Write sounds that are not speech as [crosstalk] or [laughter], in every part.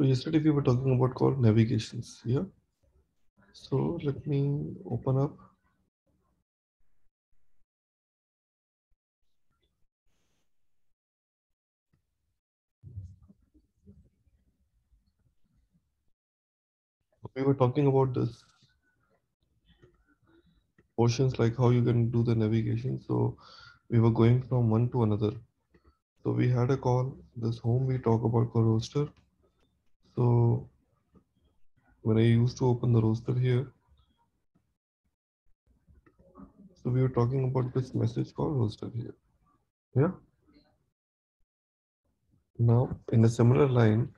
So yesterday we were talking about called navigations. Yeah. So let me open up. We were talking about this portions like how you can do the navigation. So we were going from one to another. So we had a call, this home we talk about call roster. So when I used to open the roster here, so we were talking about this message called roster here. Yeah. Now in a similar line,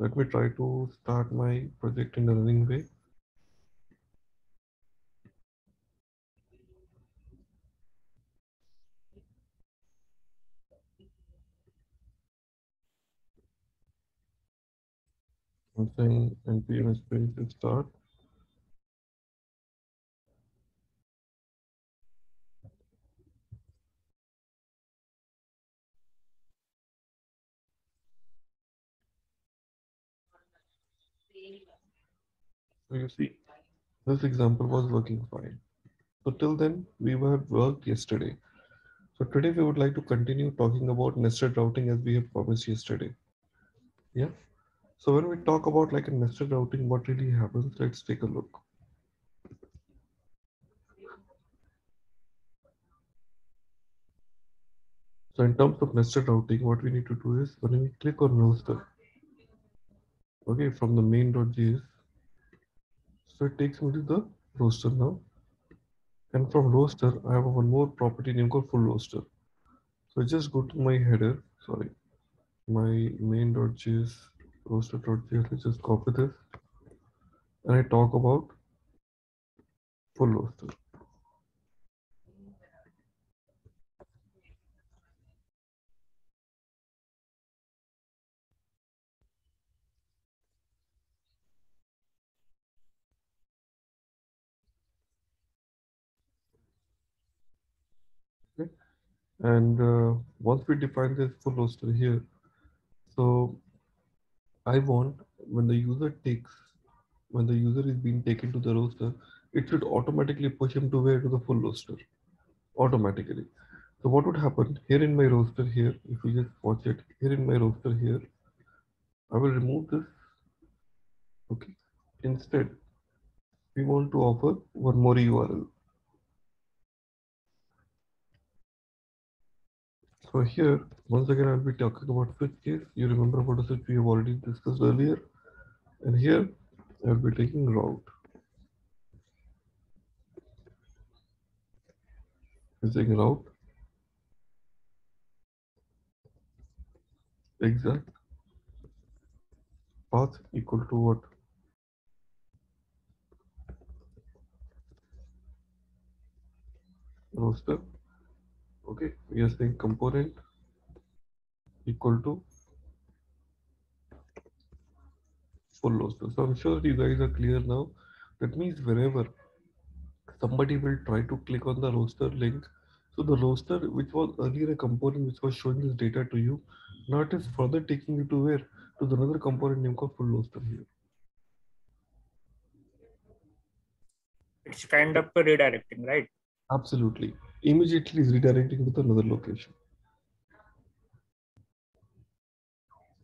let me try to start my project in a running way. I'm saying npm space start. So you see, this example was working fine. So till then, we were worked yesterday. So today we would like to continue talking about nested routing as we have promised yesterday. Yeah. So when we talk about like a nested routing, what really happens? Let's take a look. So in terms of nested routing, what we need to do is when we click on roster, okay, from the main.js, so it takes me to the roster now. And from roster, I have one more property name called full roster. So just go to my header, sorry, my main.js roster.js, let's just copy this. And I talk about full roster. And uh, once we define this full roster here, so I want when the user takes, when the user is being taken to the roster, it should automatically push him to where to the full roster automatically. So what would happen here in my roster here, if you just watch it here in my roster here, I will remove this. Okay. Instead, we want to offer one more URL. So here, once again, I'll be talking about switch case. You remember about the switch we have already discussed earlier. And here, I'll be taking route. Taking route. Exact. Path equal to what? Roster. Okay, we are saying component equal to full roster. So I'm sure you guys are clear now. That means whenever somebody will try to click on the roster link, so the roster, which was earlier a component which was showing this data to you, now it is further taking you to where? To the another component name called full roster here. It's kind of redirecting, right? Absolutely. Immediately is redirecting to another location.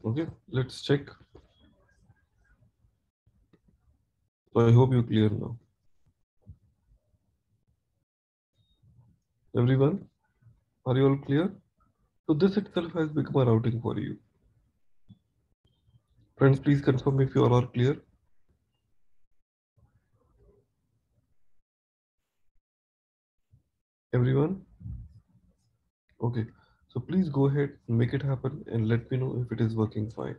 Okay, let's check. So I hope you're clear now. Everyone, are you all clear? So this itself has become a routing for you. Friends, please confirm if you all are clear. Everyone? Okay, so please go ahead and make it happen and let me know if it is working fine.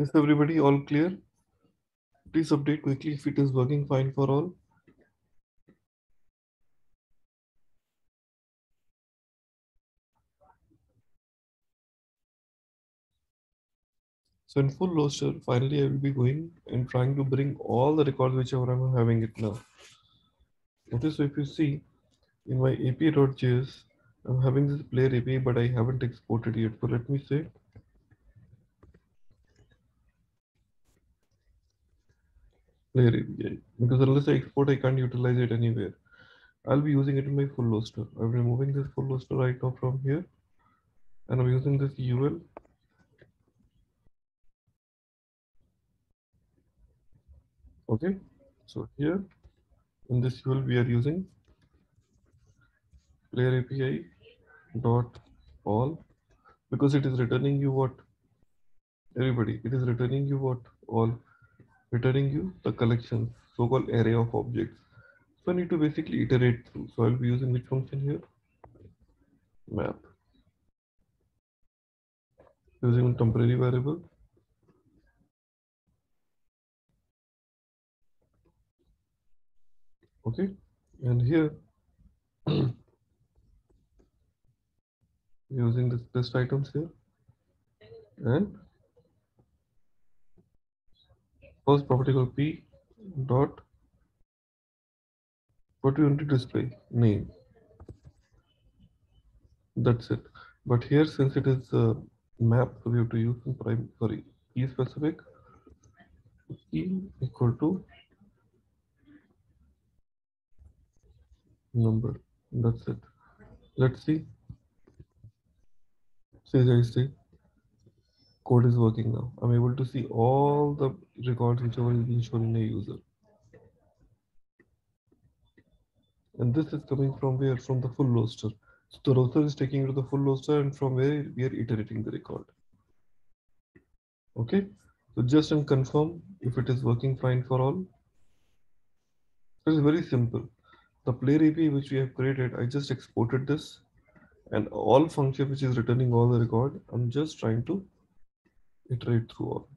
Is everybody all clear? Please update quickly if it is working fine for all. So in full roster, finally I will be going and trying to bring all the records whichever I'm having it now. Okay, so if you see in my API.js, I'm having this player API, but I haven't exported yet. So let me say player API because unless I export, I can't utilize it anywhere. I'll be using it in my full roster. I'm removing this full roster right now from here. And I'm using this UL. Okay, so here in this UL we are using player API dot all. Because it is returning you what? Everybody it is returning you what? All returning you the collection so-called array of objects. So I need to basically iterate through. So I'll be using which function here? Map. Using a temporary variable. Okay. And here [clears throat] using this list items here. And first property p dot what you want to display name. That's it. But here since it is a map we have to use some prime sorry key specific key equal to number. That's it. Let's see. See guys see code is working now. I'm able to see all the records whichever is being shown in a user. And this is coming from where? From the full roster. So the roster is taking to the full roster and from where we are iterating the record. Okay? So just and confirm if it is working fine for all. It's very simple. The player API which we have created, I just exported this. And all function which is returning all the record, I'm just trying to iterate through all.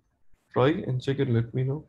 Try and check and let me know.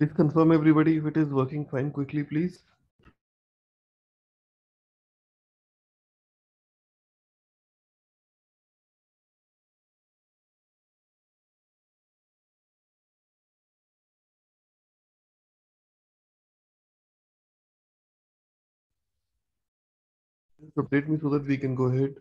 Please confirm everybody if it is working fine quickly, please. Update me so that we can go ahead.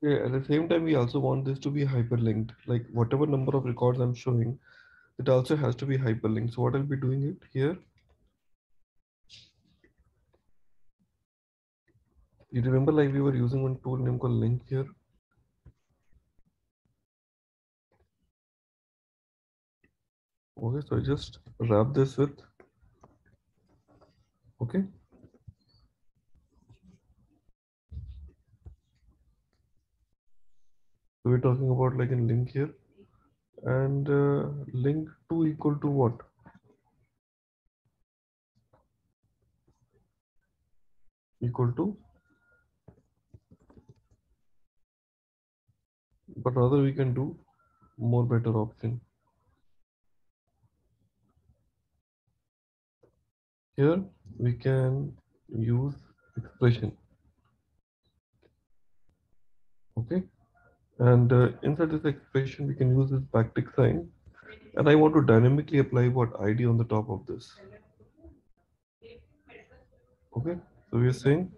At the same time, we also want this to be hyperlinked. Like whatever number of records I'm showing, it also has to be hyperlinked. So what I'll be doing it here. You remember like we were using one tool name called link here. Okay, so I just wrap this with, okay. We're talking about like in link here and uh, link 2 equal to what? Equal to, but rather we can do more better option. Here we can use expression. Okay. And uh, inside this expression, we can use this backtick sign. And I want to dynamically apply what ID on the top of this. Okay. So we are saying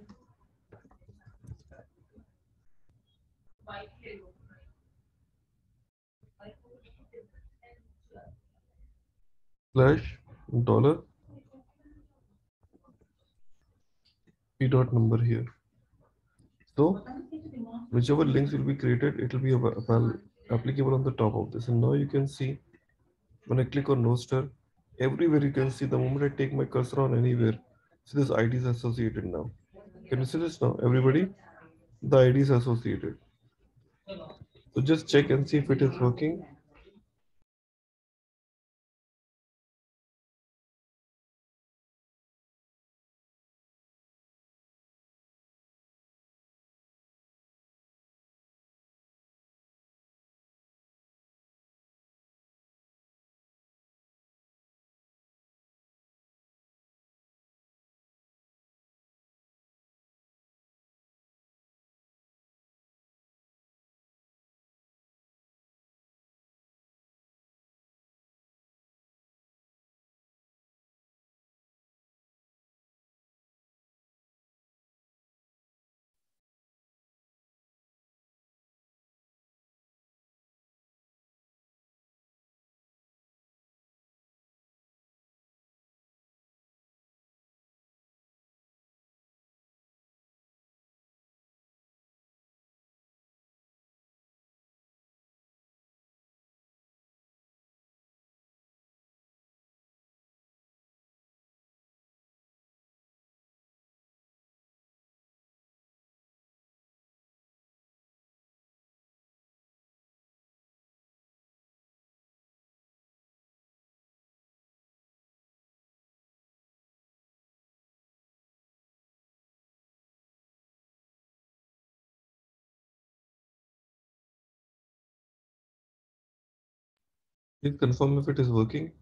slash dollar p dot number here. So whichever links will be created, it will be applicable on the top of this. And now you can see when I click on roster, everywhere you can see the moment I take my cursor on anywhere, see this ID is associated now. Can you see this now? Everybody, the ID is associated. So just check and see if it is working. Please confirm if it is working.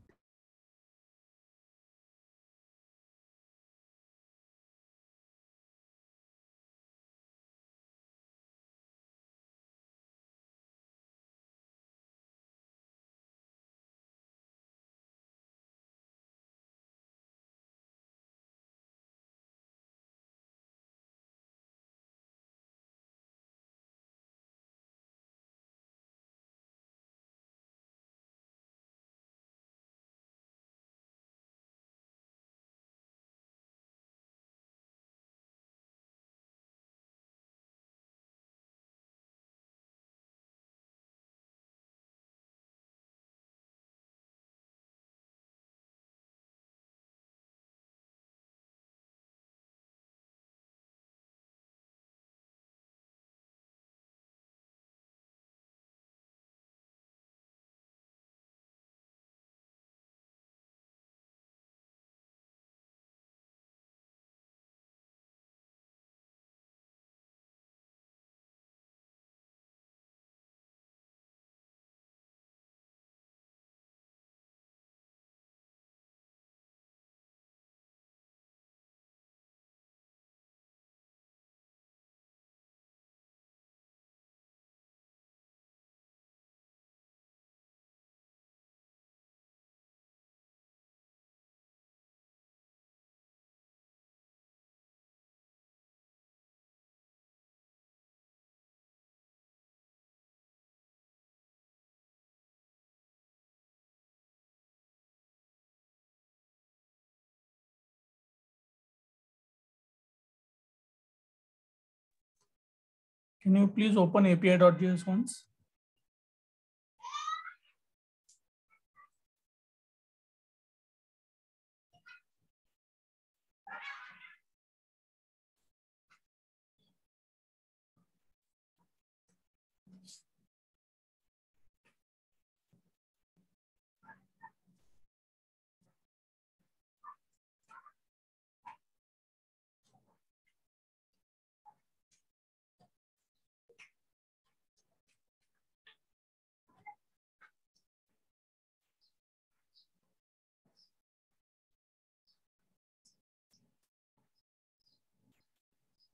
Can you please open api.js once?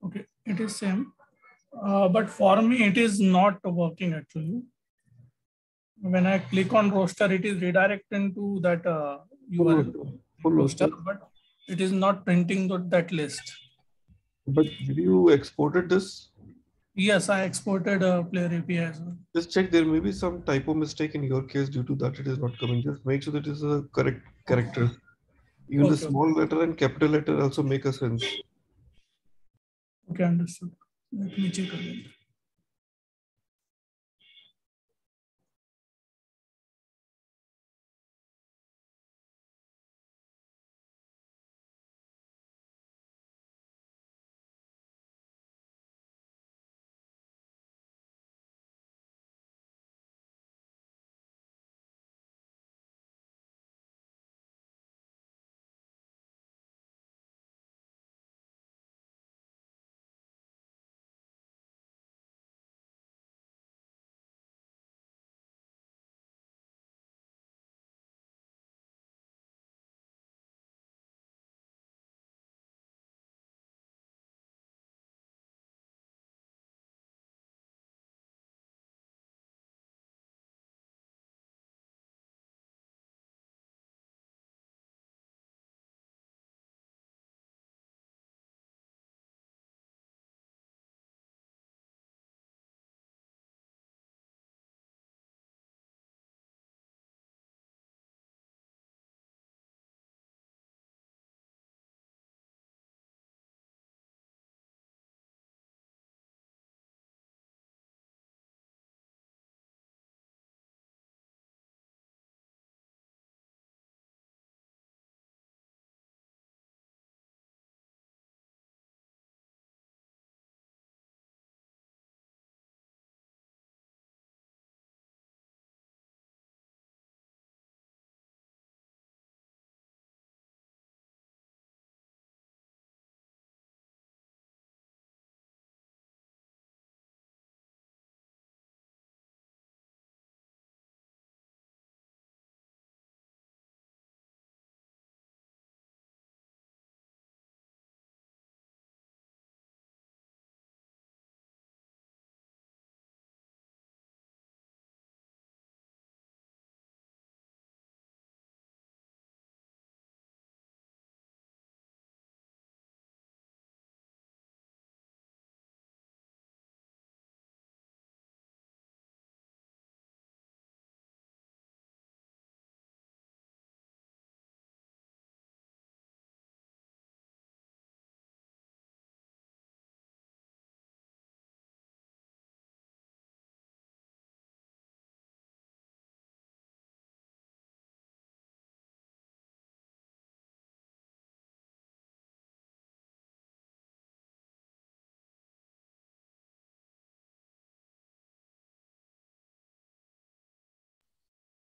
Okay, it is same. Uh, but for me, it is not working actually. When I click on roster, it is redirecting to that uh, URL. Full roster, but it is not printing that, that list. But did you exported this? Yes, I exported a player API as well. Just check. There may be some typo mistake in your case due to that it is not coming. Just make sure that it is a correct character. Even the small letter and capital letter also make a sense. Okay understood नीचे कर देना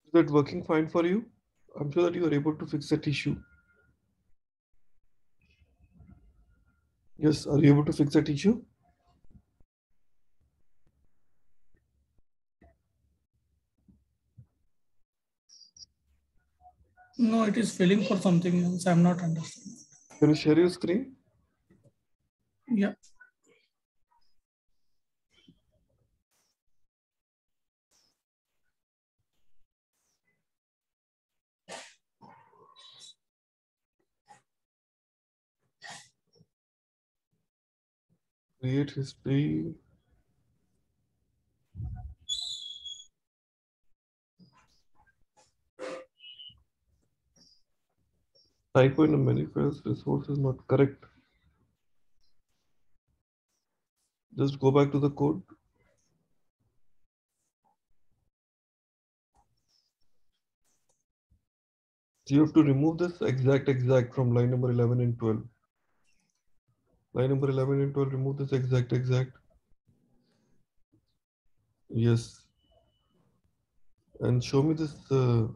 Is that working fine for you? I'm sure that you are able to fix that issue. Yes, are you able to fix that issue? No, it is filling for something else. I'm not understanding. Can you share your screen? Yeah. Create history. Typo in a manifest resource is not correct. Just go back to the code. So you have to remove this exact exact from line number 11 and 12. Line number 11 and 12, remove this exact exact. Yes. And show me this uh,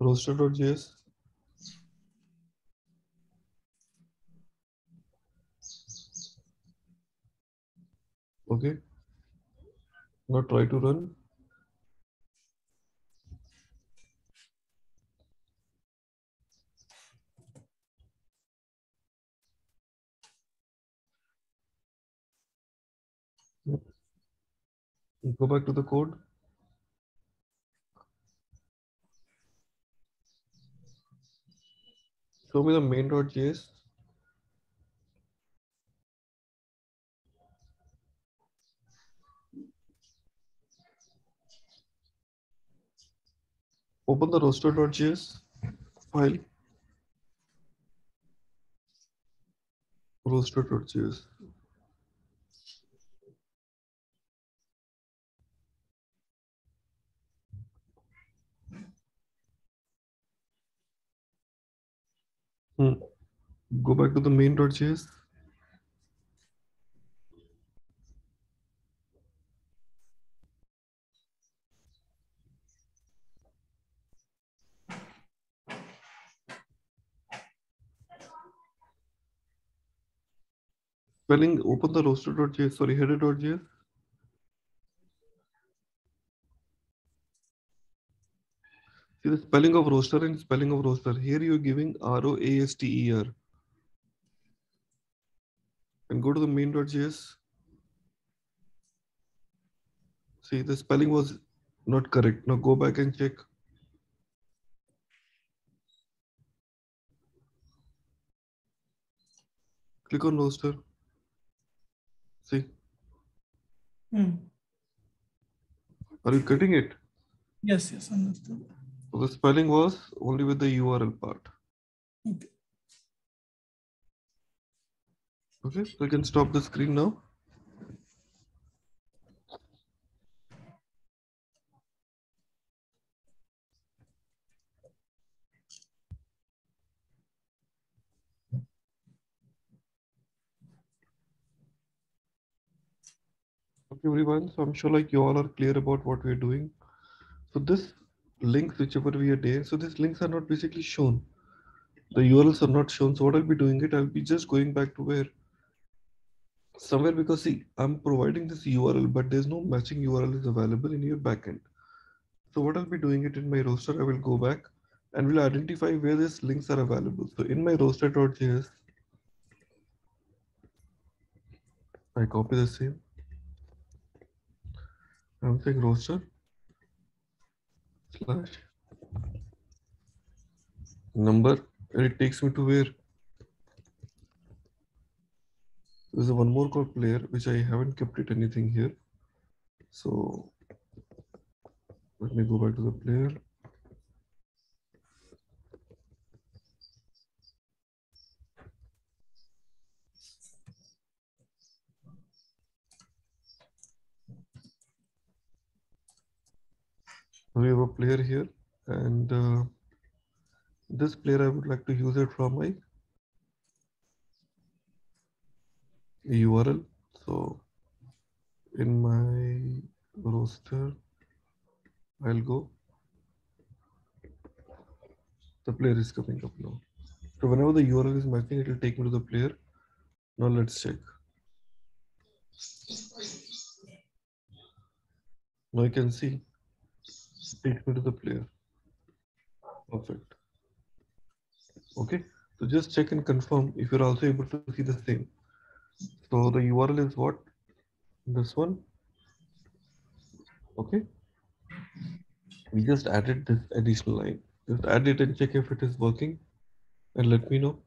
roster.js. Okay. Now try to run. Go back to the code. Show me the main.js. Open the roster.js file. Roster.js. Hmm. Go back to the main.js. Spelling, open the roster.js, sorry, header.js. See the spelling of roster and spelling of roster. Here you're giving R O A S T E R. And go to the main.js. See the spelling was not correct. Now go back and check. Click on roster. See, Hmm. are you getting it? Yes, yes, understood. So the spelling was only with the URL part. Okay. So you can stop the screen now. Okay, everyone. So I'm sure like you all are clear about what we're doing. So this links, whichever we are there. so these links are not basically shown. The URLs are not shown. So what I'll be doing it, I'll be just going back to where somewhere because see, I'm providing this URL, but there's no matching URL is available in your backend. So what I'll be doing it in my roster, I will go back and will identify where these links are available. So in my roster.js, I copy the same. I'm saying roster slash number and it takes me to where there's one more called player which I haven't kept it anything here. So let me go back to the player. We have a player here and uh, this player I would like to use it from my URL. So in my roster, I'll go. The player is coming up now. So whenever the URL is matching, it will take me to the player. Now let's check. Now you can see me to the player. Perfect. Okay, so just check and confirm if you're also able to see the same. So the URL is what? This one. Okay. We just added this additional line. Just add it and check if it is working and let me know.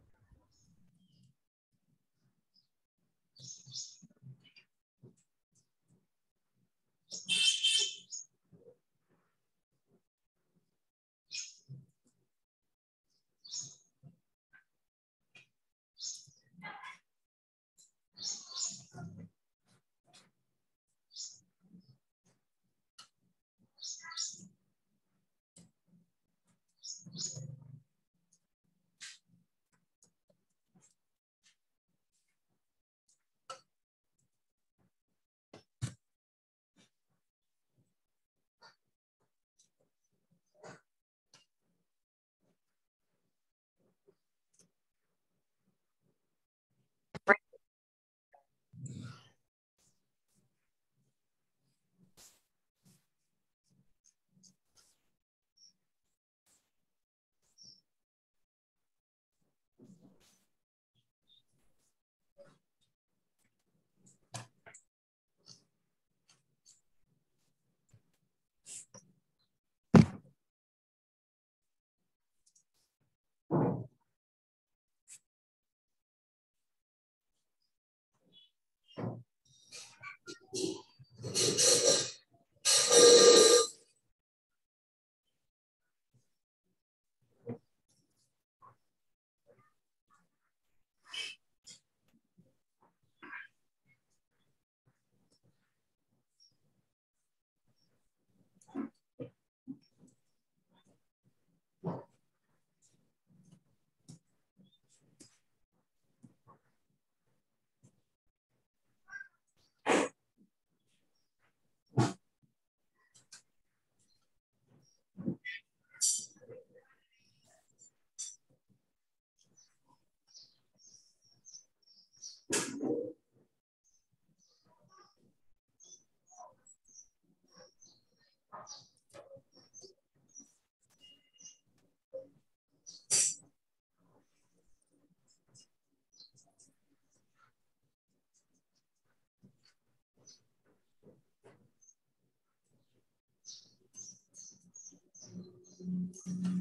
Mm-hmm.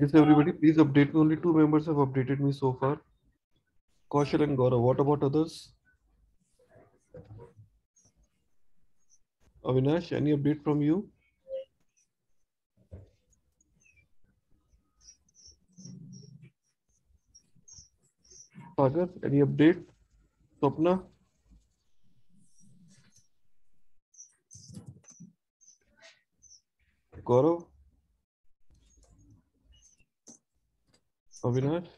Yes, everybody, please update me. Only two members have updated me so far. Kaushal and Gaurav. What about others? Avinash, any update from you? Sagar, any update? Swapna? Gaurav? Avinash?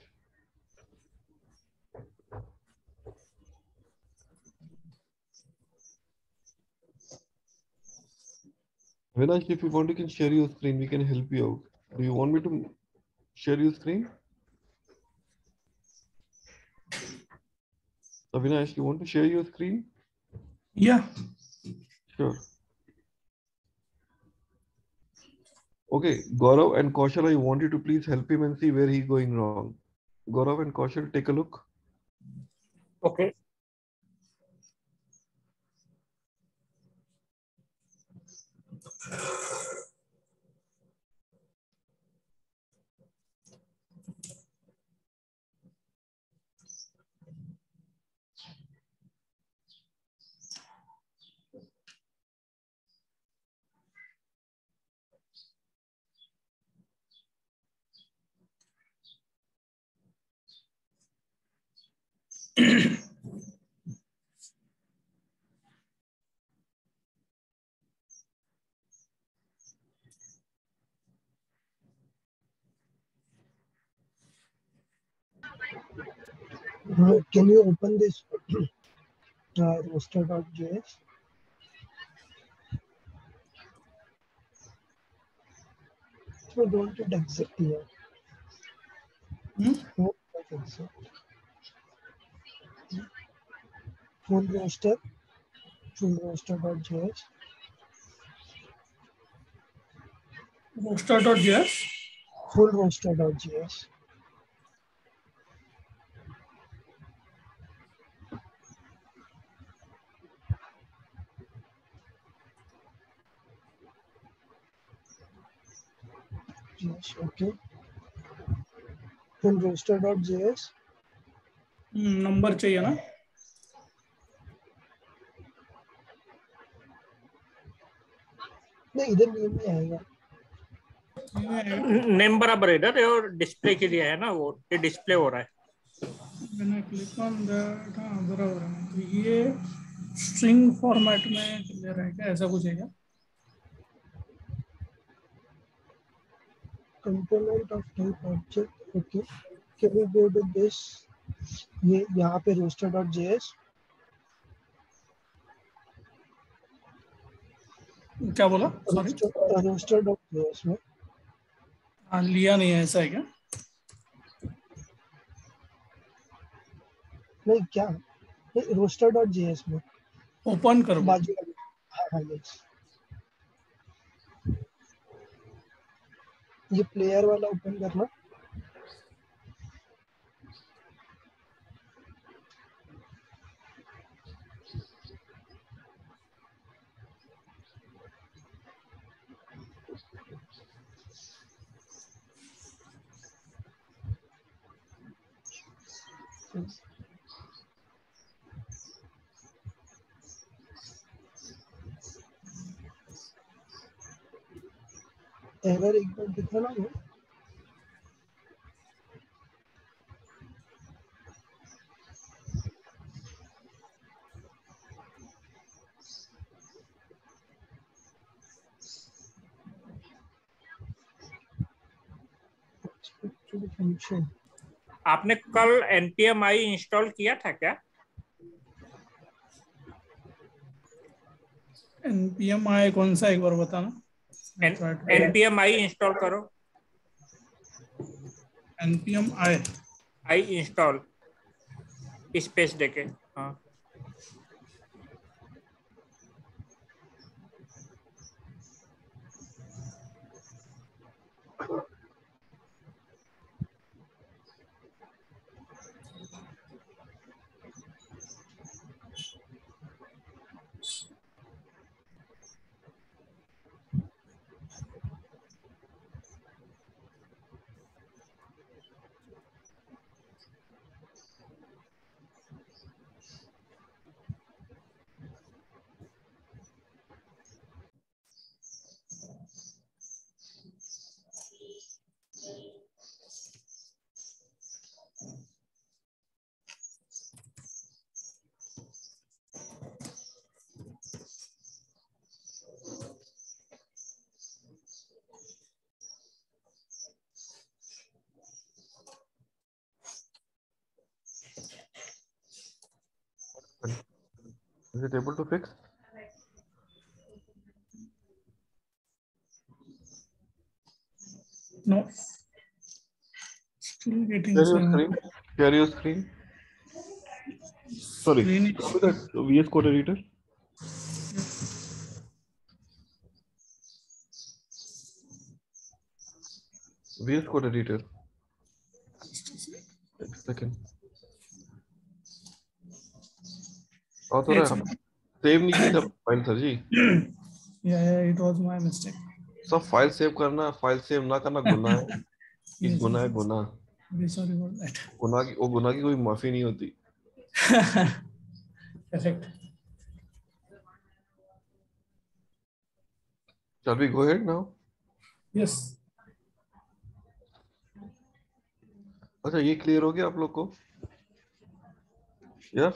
Avinash, if you want, you can share your screen. We can help you out. Do you want me to share your screen? Avinash, you want to share your screen? Yeah. Sure. Okay, Gaurav and Kaushal, I want you to please help him and see where he's going wrong. Gaurav and Kaushal, take a look. Okay. [clears throat] Can you open this [clears throat] uh, roster.js? So don't it exit here. Hmm? Don't it exit. Full roster, full roster.js. Roster.js. full roster.js. Yes, okay. Full roster.js. Number चाहिए ना नहीं इधर नियम में आएगा name बराबर इधर और डिस्प्ले के लिए है ना वो ये डिस्प्ले हो रहा है। बराबर हाँ, ये स्ट्रिंग फॉर्मेट में रहेगा ऐसा कुछ है क्या? Component of type object okay can we go to this ये यहाँ पे क्या बोला? Roster हाँ लिया नहीं है ऐसा है क्या? नहीं क्या? नहीं roster.js में ओपन करो। बाजू हाँ हाँ ये प्लेयर वाला ओपन करना। systems. एरर एक बार दिखाना है function आपने कल एनपीएम आई इंस्टॉल किया था क्या? एनपीएम आई कौन सा एक बार बताना? एनपीएम आई इंस्टॉल करो। Npm I I install space देके हाँ। Is it able to fix? No. Still getting Share your screen. Share your screen. Sorry. Screen is- to that VS Code editor. VS Code editor. और थोड़ा Yes, save नहीं किया था file sir ji [clears throat] Yeah, yeah, it was my mistake. सब file save करना file save ना करना गुनाह है [laughs] ये Yes, गुनाह है yes. गुनाह sorry about that. गुनाह की वो गुनाह की कोई माफ़ी नहीं होती [laughs] Correct. Shall we go ahead now? Yes. अच्छा ये क्लियर हो गया आप लोग को या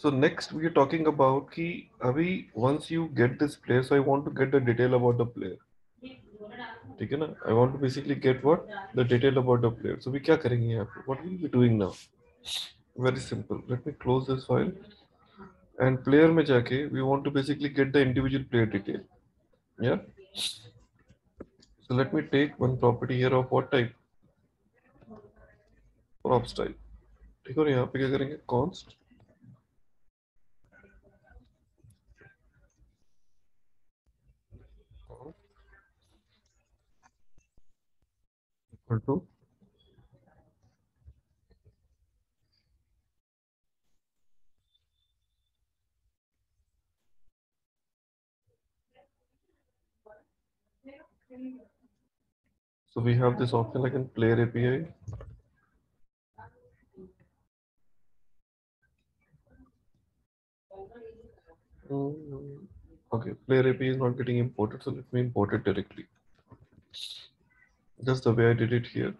So next we are talking about ki abhi once you get this player, so I want to get the detail about the player. theek hai na I want to basically get what the detail about the player. So we kya karenge yahan pe What will we be doing now? Very simple. Let me close this file. And player mein jaake we want to basically get the individual player detail. Yeah. So let me take one property here of what type? Props type. ठीक है ना? यहाँ पे kya karenge Const equal to So we have this option like in player API. Mm, Okay, player API is not getting imported, so let me import it directly Just the way I did it here.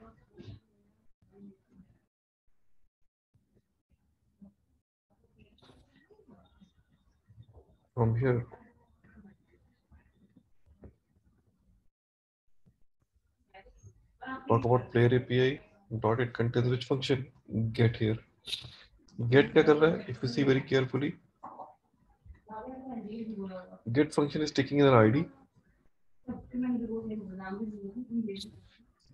From here. talk about player API dot it contains which function get here get क्या कर रहा है if you see very carefully get function is taking an ID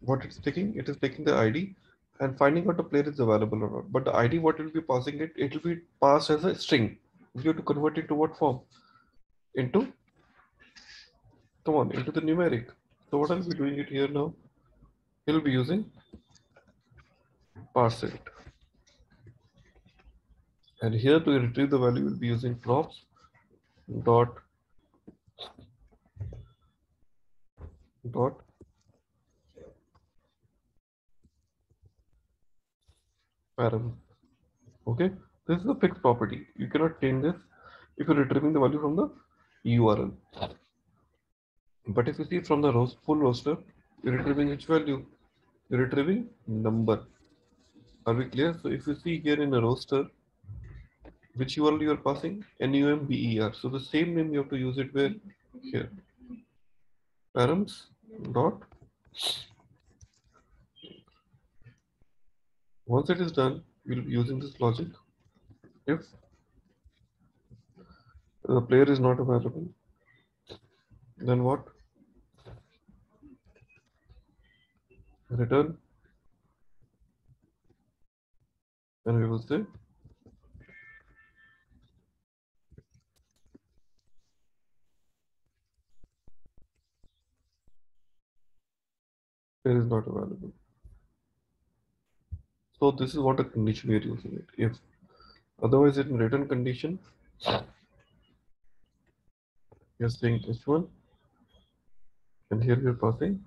what it's taking it is taking the ID and finding out the player is available or not. But the ID what will be passing it it will be passed as a string. You have to convert it to what form? Into? Come on into the numeric. So what I'll be doing it here now? He'll be using parseInt. And here to retrieve the value, we'll be using props dot dot param. Okay, this is a fixed property. You cannot change this if you're retrieving the value from the URL. But if you see from the roast, full roster, you're retrieving which value? You're retrieving number. Are we clear? So if you see here in a roster, which URL you are passing? NUMBER. So the same name you have to use it where? Here. Params dot. Once it is done, we'll be using this logic. If the player is not available, then what? return and we will say there is not available so this is what a condition we are using it. If otherwise in return condition you're saying h1 and here we're passing.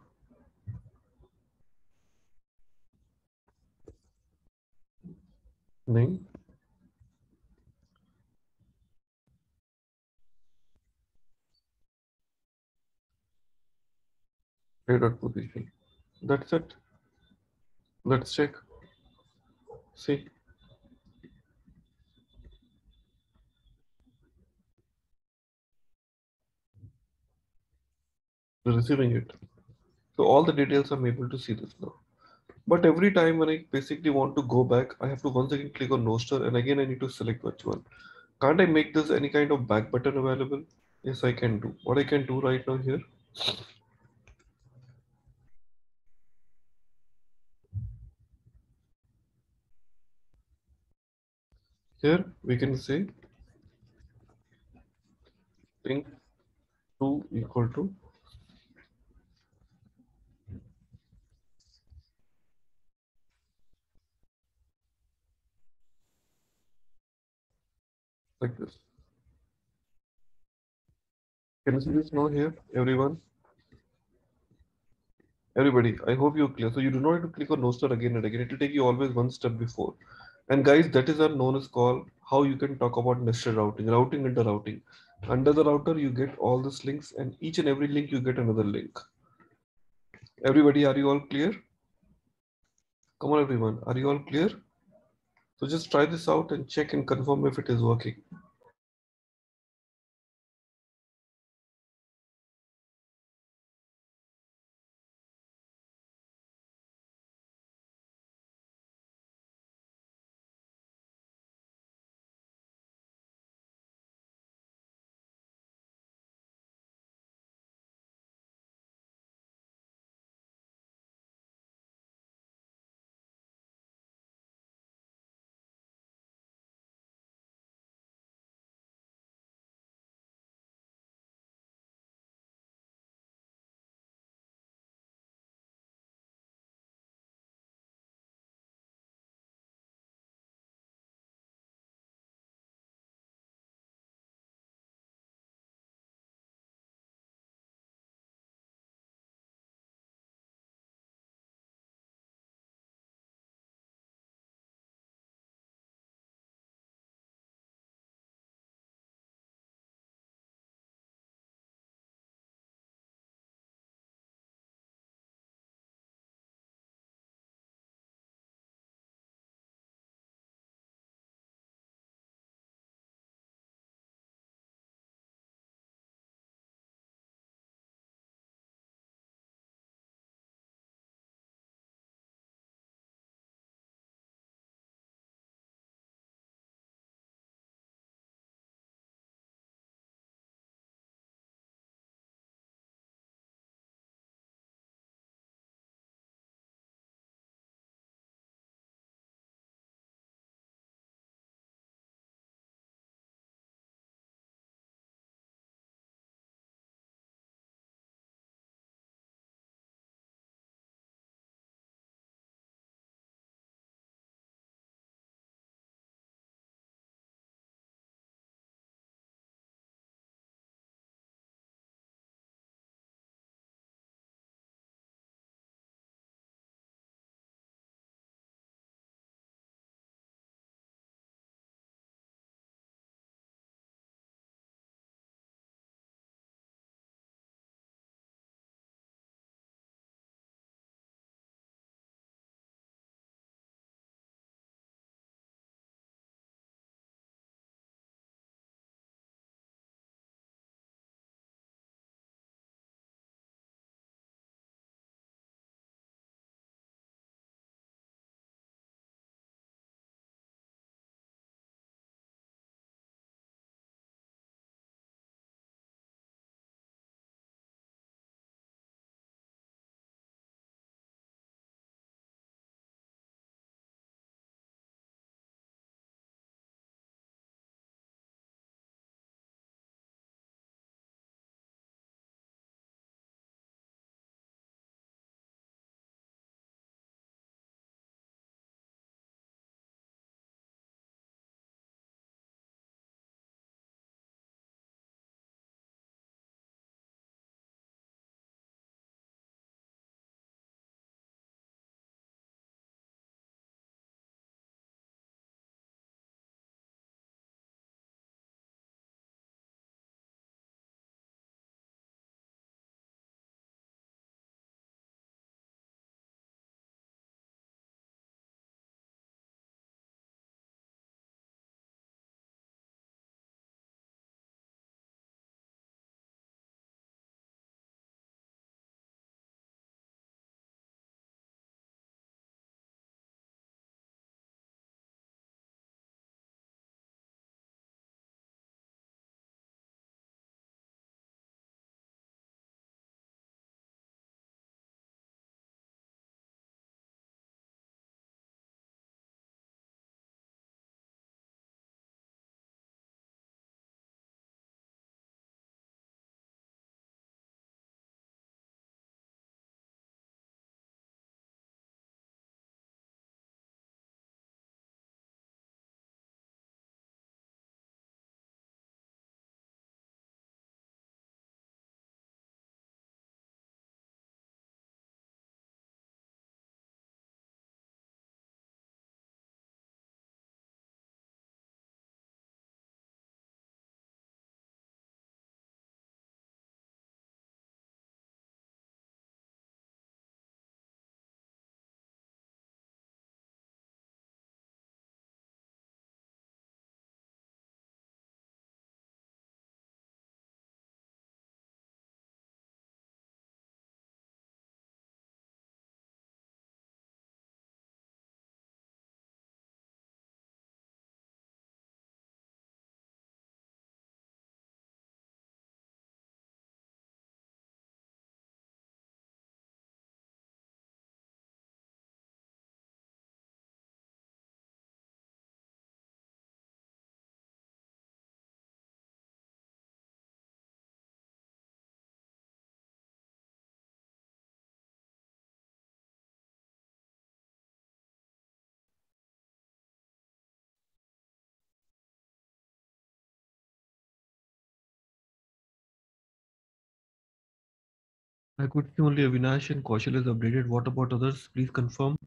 Name. Dot position. That's it. Let's check see receiving it so all the details i'm able to see this now but every time when I basically want to go back, I have to once again click on roster and again I need to select which one. Can't I make this any kind of back button available? Yes, I can do. What I can do right now here. Here we can say link 2 equal to like this. Can you see this now here, everyone? Everybody, I hope you're clear. So you do not have to click on roster again and again. It will take you always one step before. And guys, that is our known as call how you can talk about nested routing, routing under routing. Under the router, you get all these links and each and every link you get another link. Everybody, are you all clear? Come on, everyone. Are you all clear? So just try this out and check and confirm if it is working. I could see only Avinash and Kaushal is updated. What about others? Please confirm.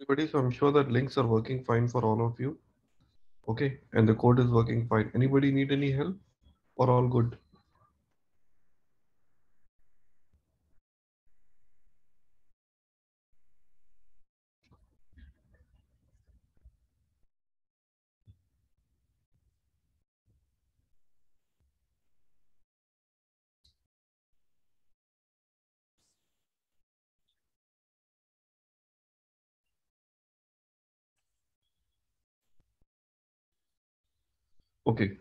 Everybody, so I'm sure that links are working fine for all of you. Okay, and the code is working fine. Anybody need any help or all good? Okay.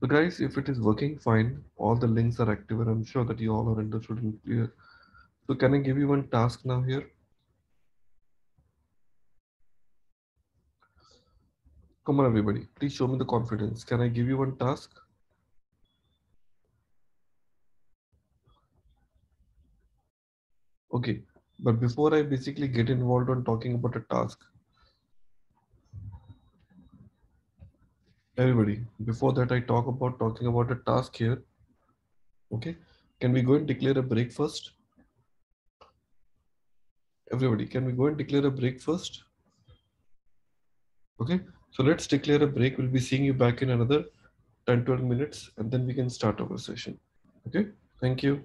So guys, if it is working fine, all the links are active and I'm sure that you all are understood and clear. So can I give you one task now here? Come on, everybody. Please show me the confidence. Can I give you one task? Okay. But before I basically get involved on talking about a task, everybody, before that I talk about talking about a task here. Okay. Can we go and declare a break first? Everybody, can we go and declare a break first? Okay. So let's declare a break. We'll be seeing you back in another 10, 12 minutes and then we can start our session. Okay. Thank you.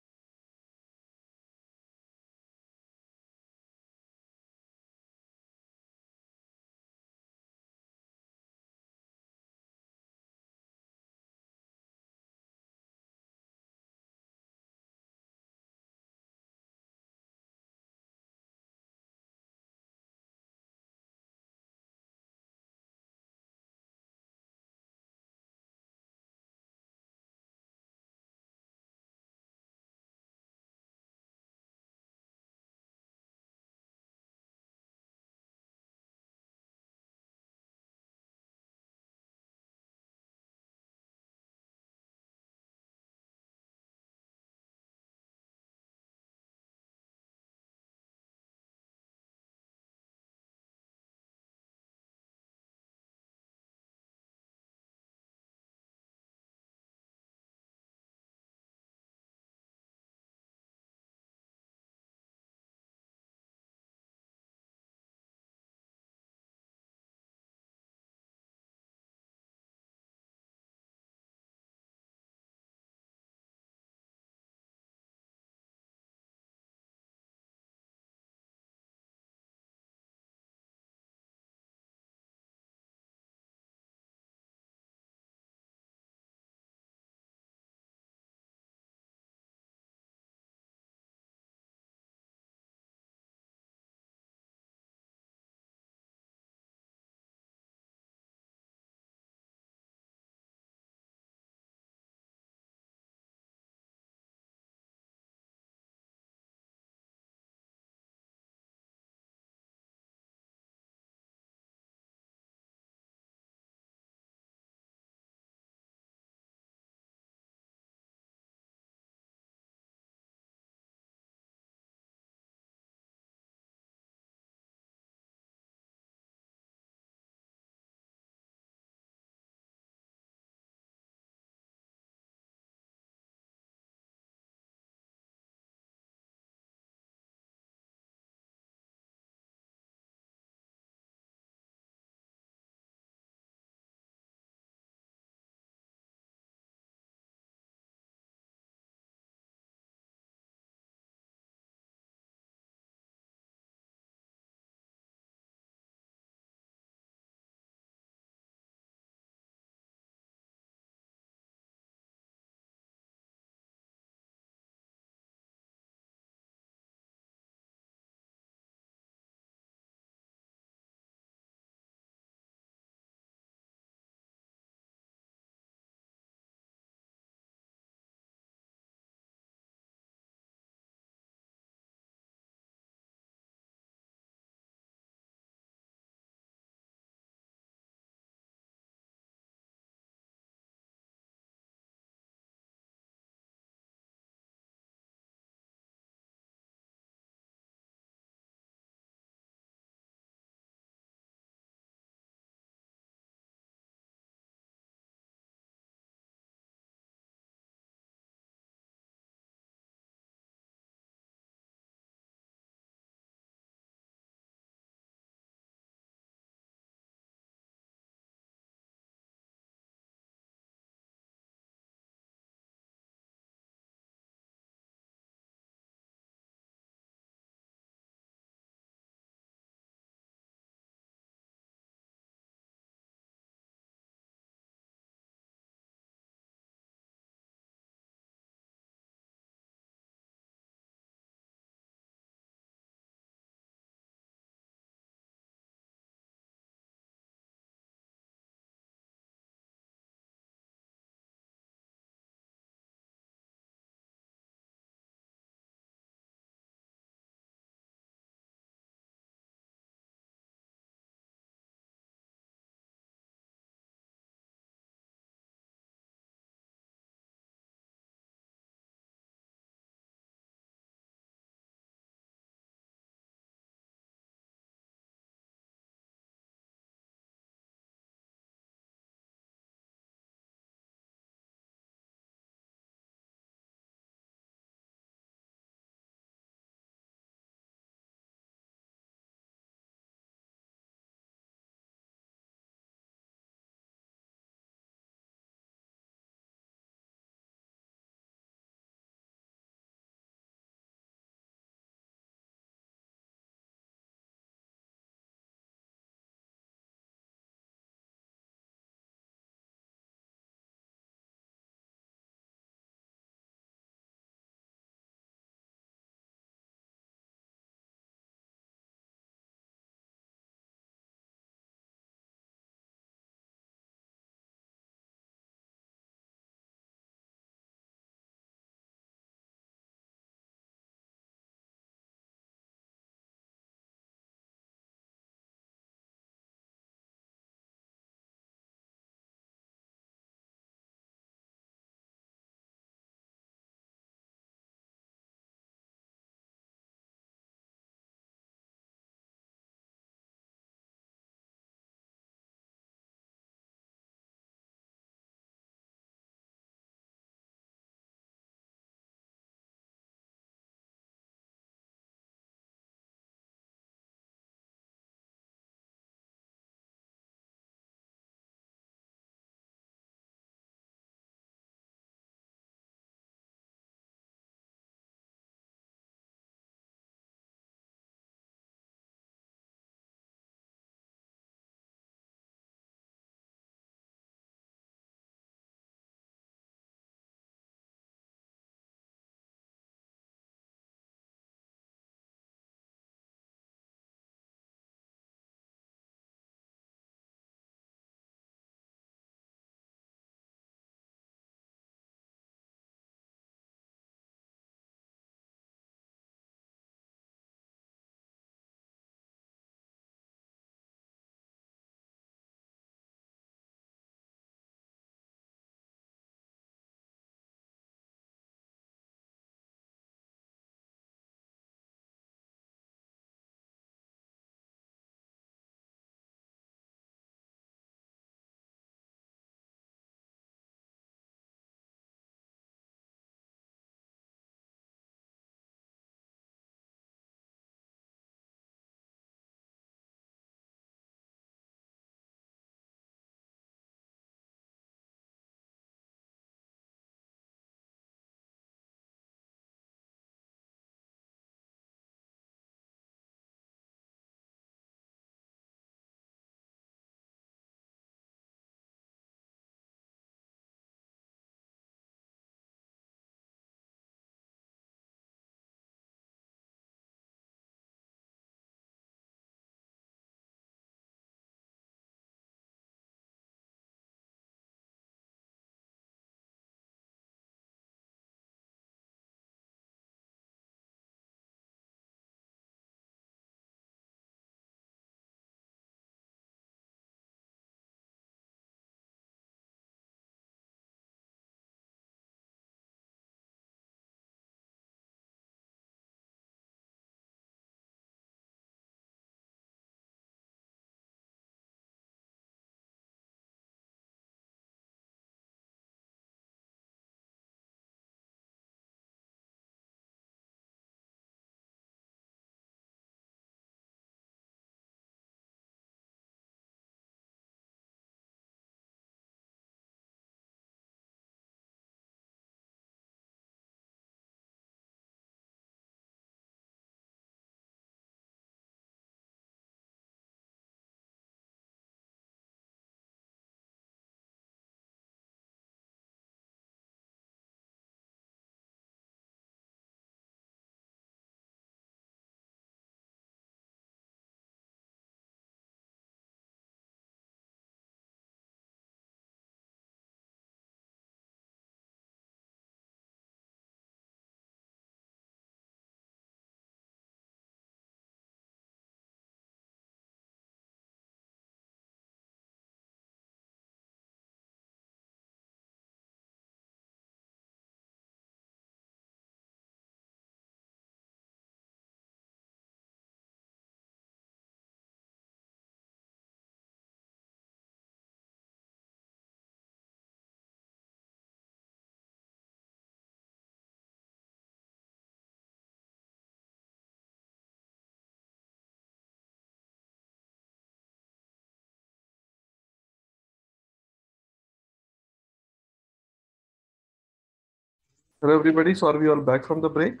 Hello, everybody. So are we all back from the break?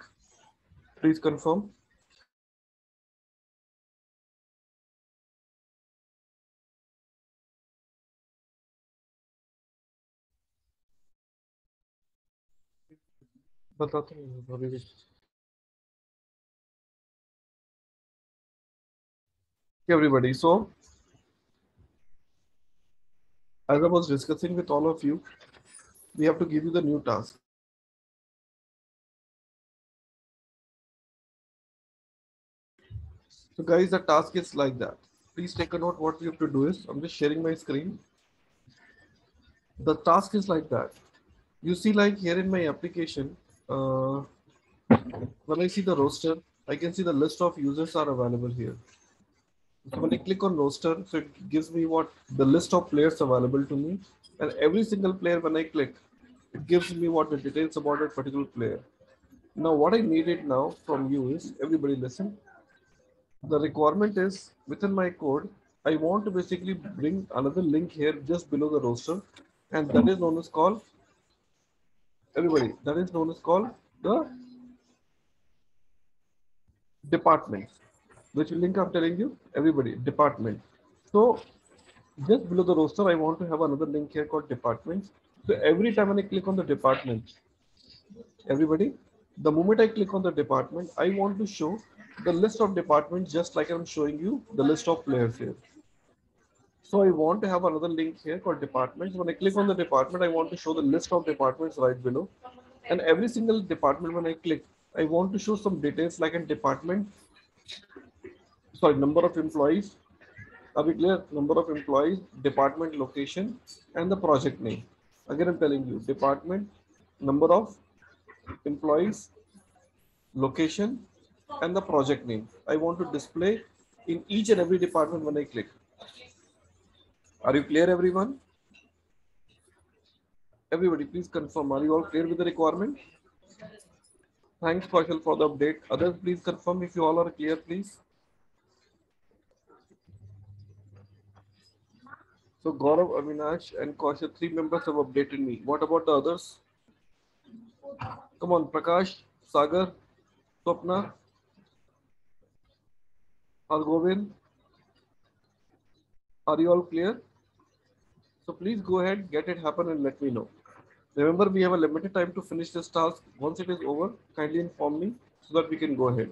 Please confirm. बताता हूँ अभी भी। Okay, everybody. So, as I was discussing with all of you, we have to give you the new task. So guys, the task is like that. Please take a note what we have to do is, I'm just sharing my screen. The task is like that. You see like here in my application, uh, when I see the roster, I can see the list of users are available here. So when I click on roster, so it gives me what the list of players available to me. And every single player, when I click, it gives me what the details about that particular player. Now, what I needed now from you is everybody listen. The requirement is within my code, I want to basically bring another link here just below the roster. And that is known as called everybody, that is known as called the department which link I'm telling you, everybody, department. So just below the roster, I want to have another link here called departments. So every time when I click on the department, everybody, the moment I click on the department, I want to show the list of departments just like I'm showing you the list of players here. So I want to have another link here called departments. When I click on the department, I want to show the list of departments right below. And every single department, when I click, I want to show some details like a department sorry, number of employees. Are we clear? Number of employees, department location, and the project name. Again, I'm telling you, department, number of employees, location, and the project name. I want to display in each and every department when I click. Are you clear, everyone? Everybody, please confirm. Are you all clear with the requirement? Thanks, Kaushal, for the update. Others, please confirm if you all are clear, please. So Gaurav, Avinash, and Kaushal, three members have updated me. What about the others? Come on, Prakash, Sagar, Swapna, Hargovind. Are you all clear? So please go ahead, get it happen and let me know. Remember, we have a limited time to finish this task. Once it is over, kindly inform me so that we can go ahead.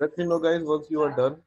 Let me know, guys, once you are done.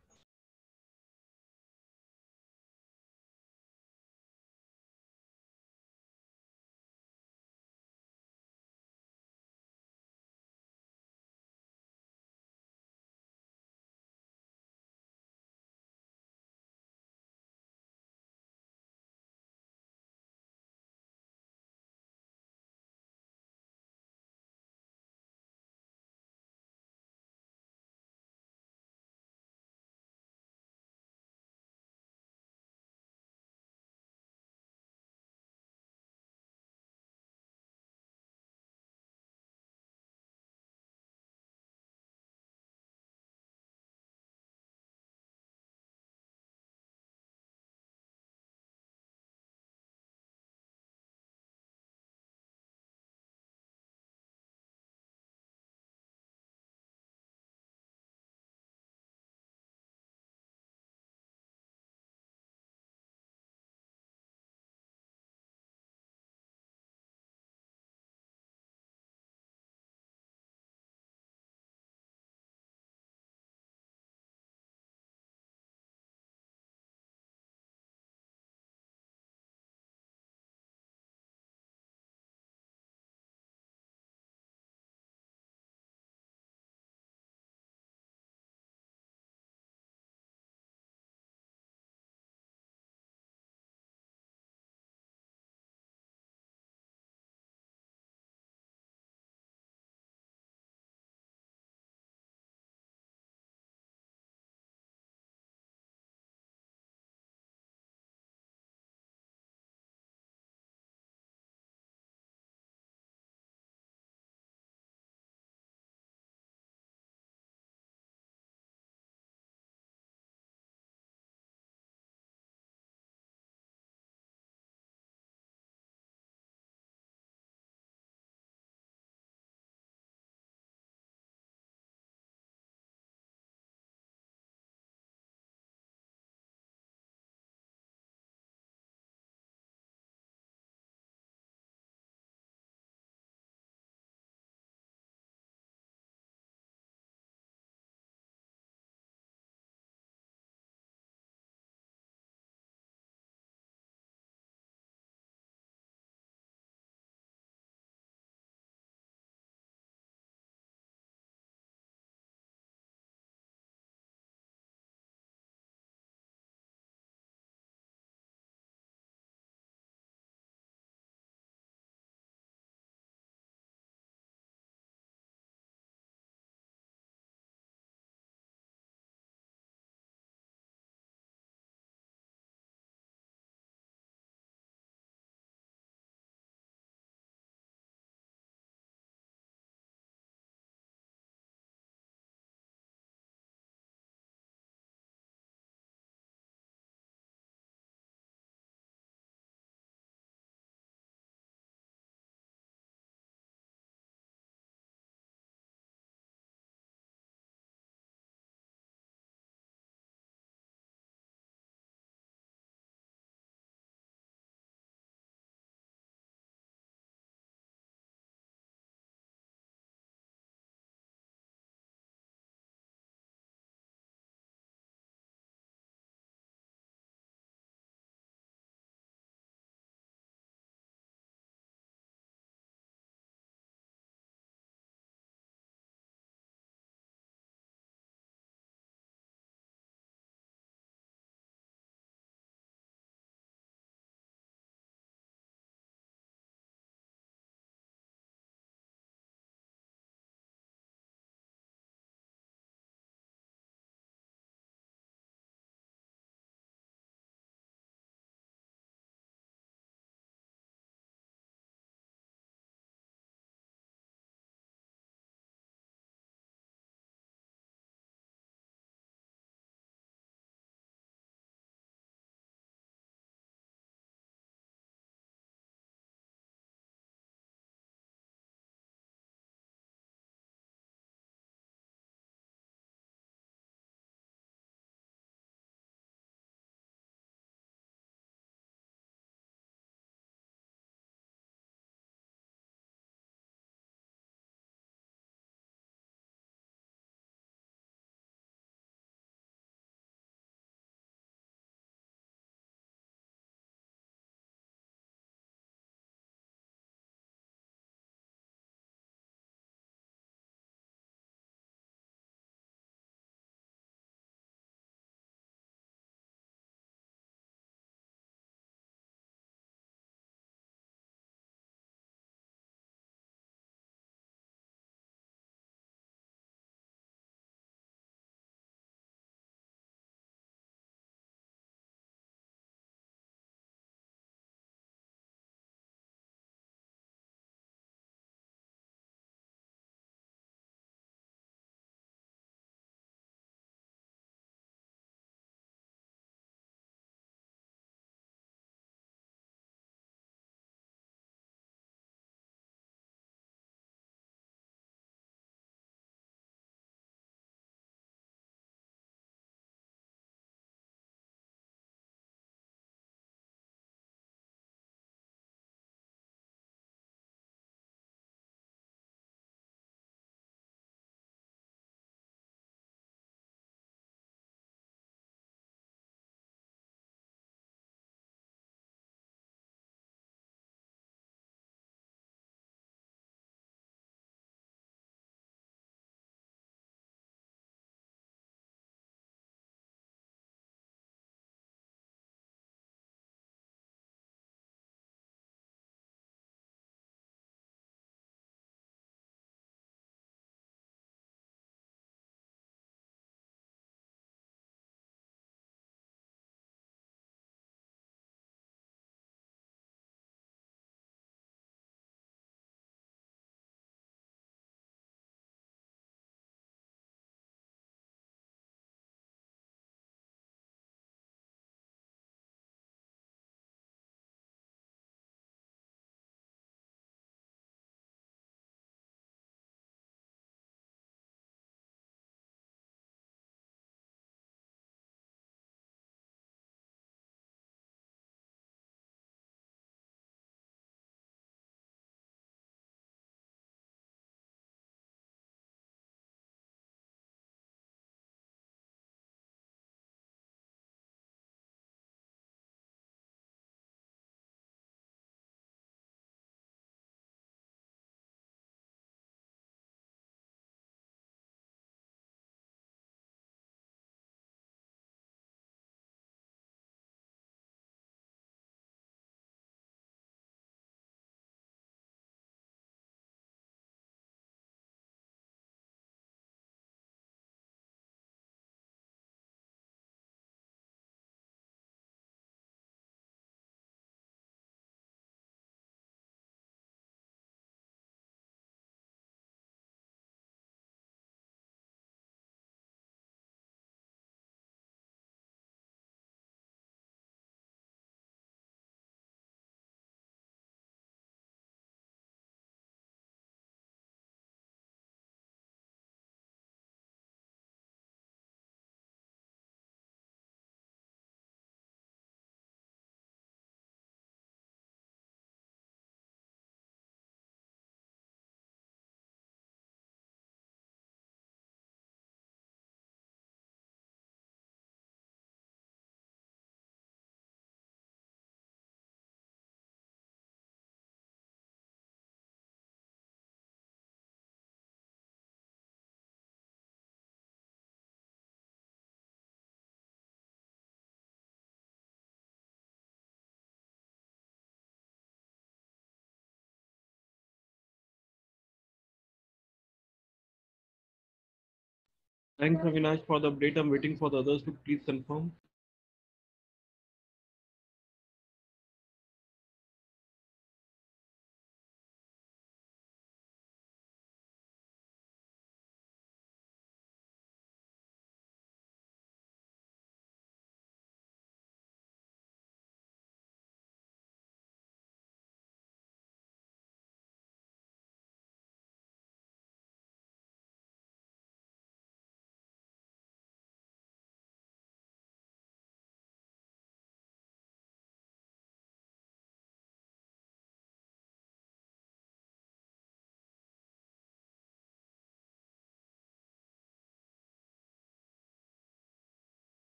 Thanks, Avinash, for the update. I'm waiting for the others to please confirm.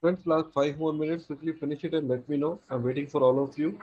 Friends, last five more minutes. Quickly finish it and let me know. I'm waiting for all of you.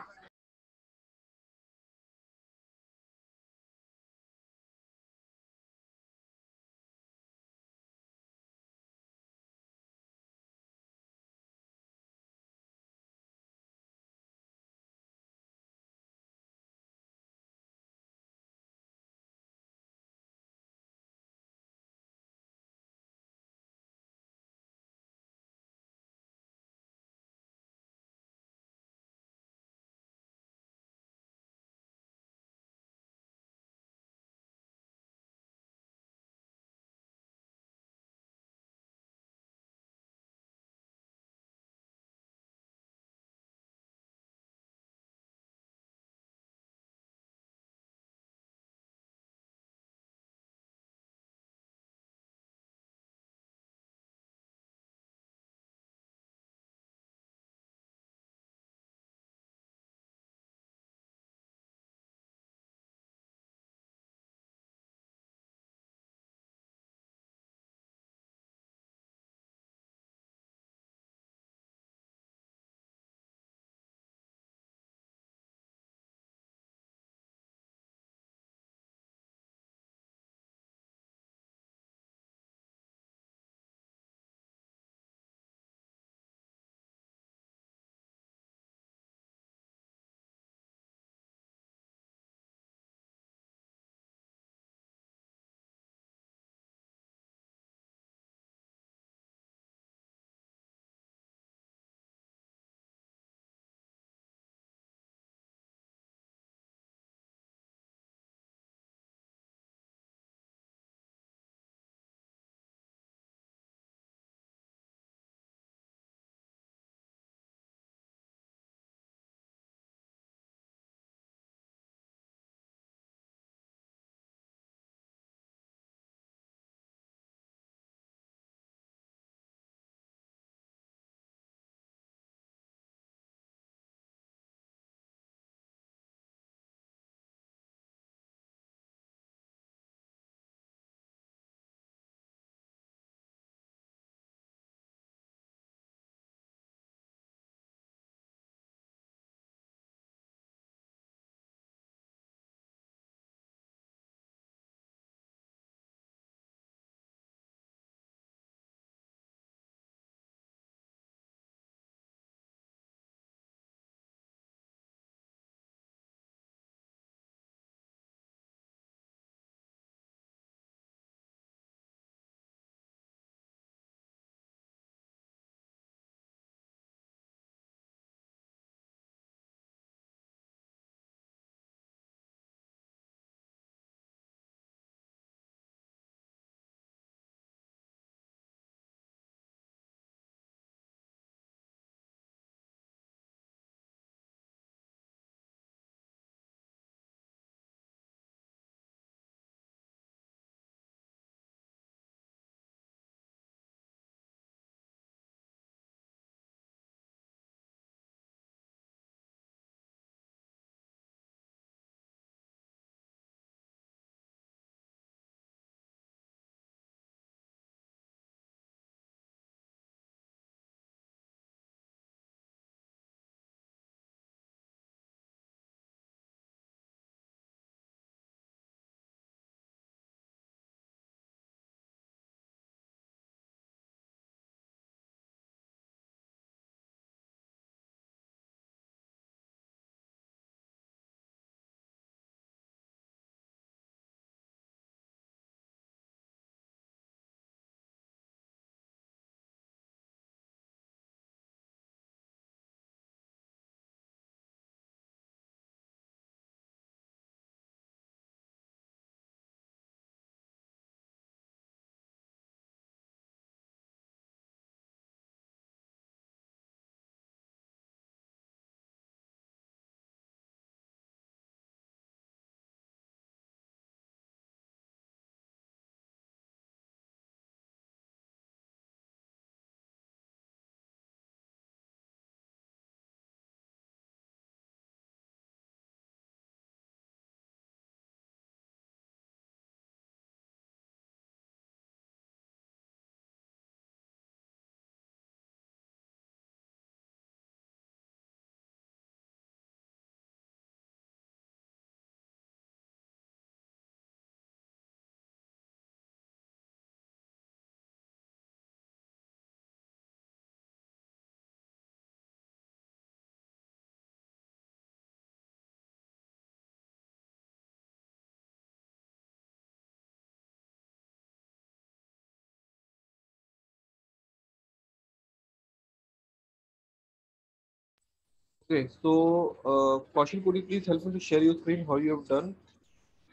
Okay, so uh, Kaushal, could you please help me to share your screen how you have done?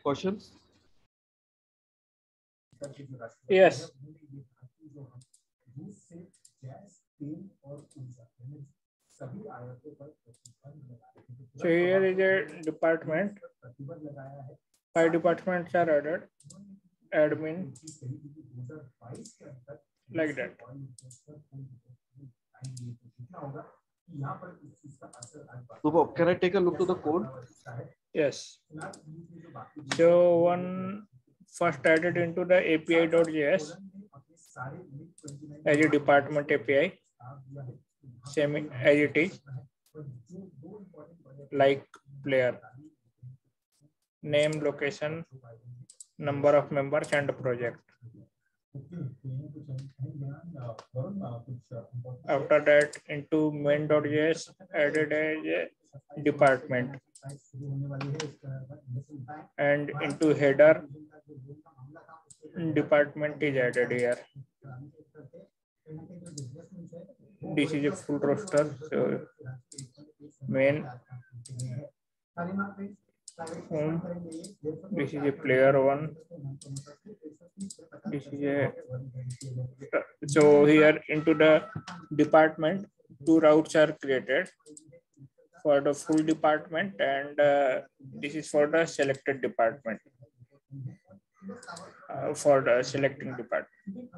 Kaushal? Yes. So here is a department. Five departments are added. Admin. Like that. Subha, can I take a look to the code? Yes. So one first added into the API.js as a department API, same as it is, like player, name, location, number of members and project. After that, into main.js added a department and into header department is added here. This is a full roster. So main home. This is a player one. This is a so here into the department two routes are created for the full department and uh, this is for the selected department uh, for the selecting department.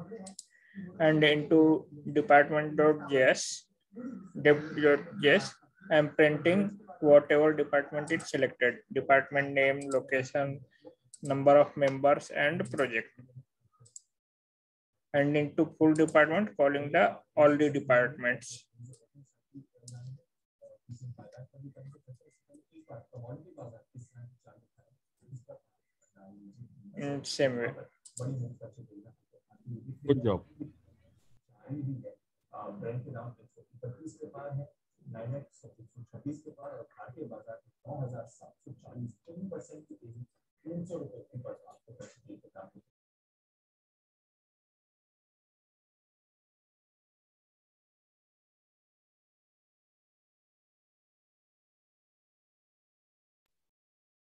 And into department.js dev.js i'm printing whatever department is selected department name location number of members and project and into full department calling the all the departments in same way Good job.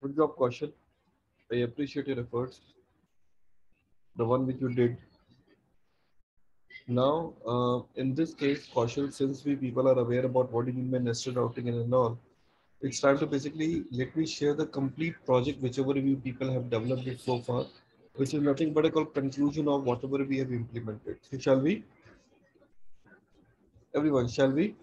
Good job, Kaushal. I appreciate your efforts. The one which you did. Now, uh, in this case, Kaushal, since we people are aware about what you mean by nested routing and all, it's time to basically let me share the complete project, whichever you people have developed it so far, which is nothing but a conclusion of whatever we have implemented. So shall we? Everyone, shall we?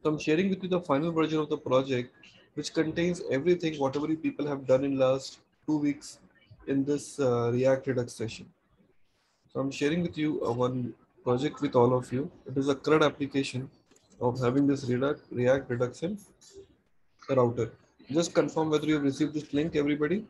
So I'm sharing with you the final version of the project, which contains everything, whatever people have done in last two weeks in this uh, React Redux session. So I'm sharing with you uh, one project with all of you. It is a CRUD application of having this React, React Reduction router. Just confirm whether you have received this link, everybody.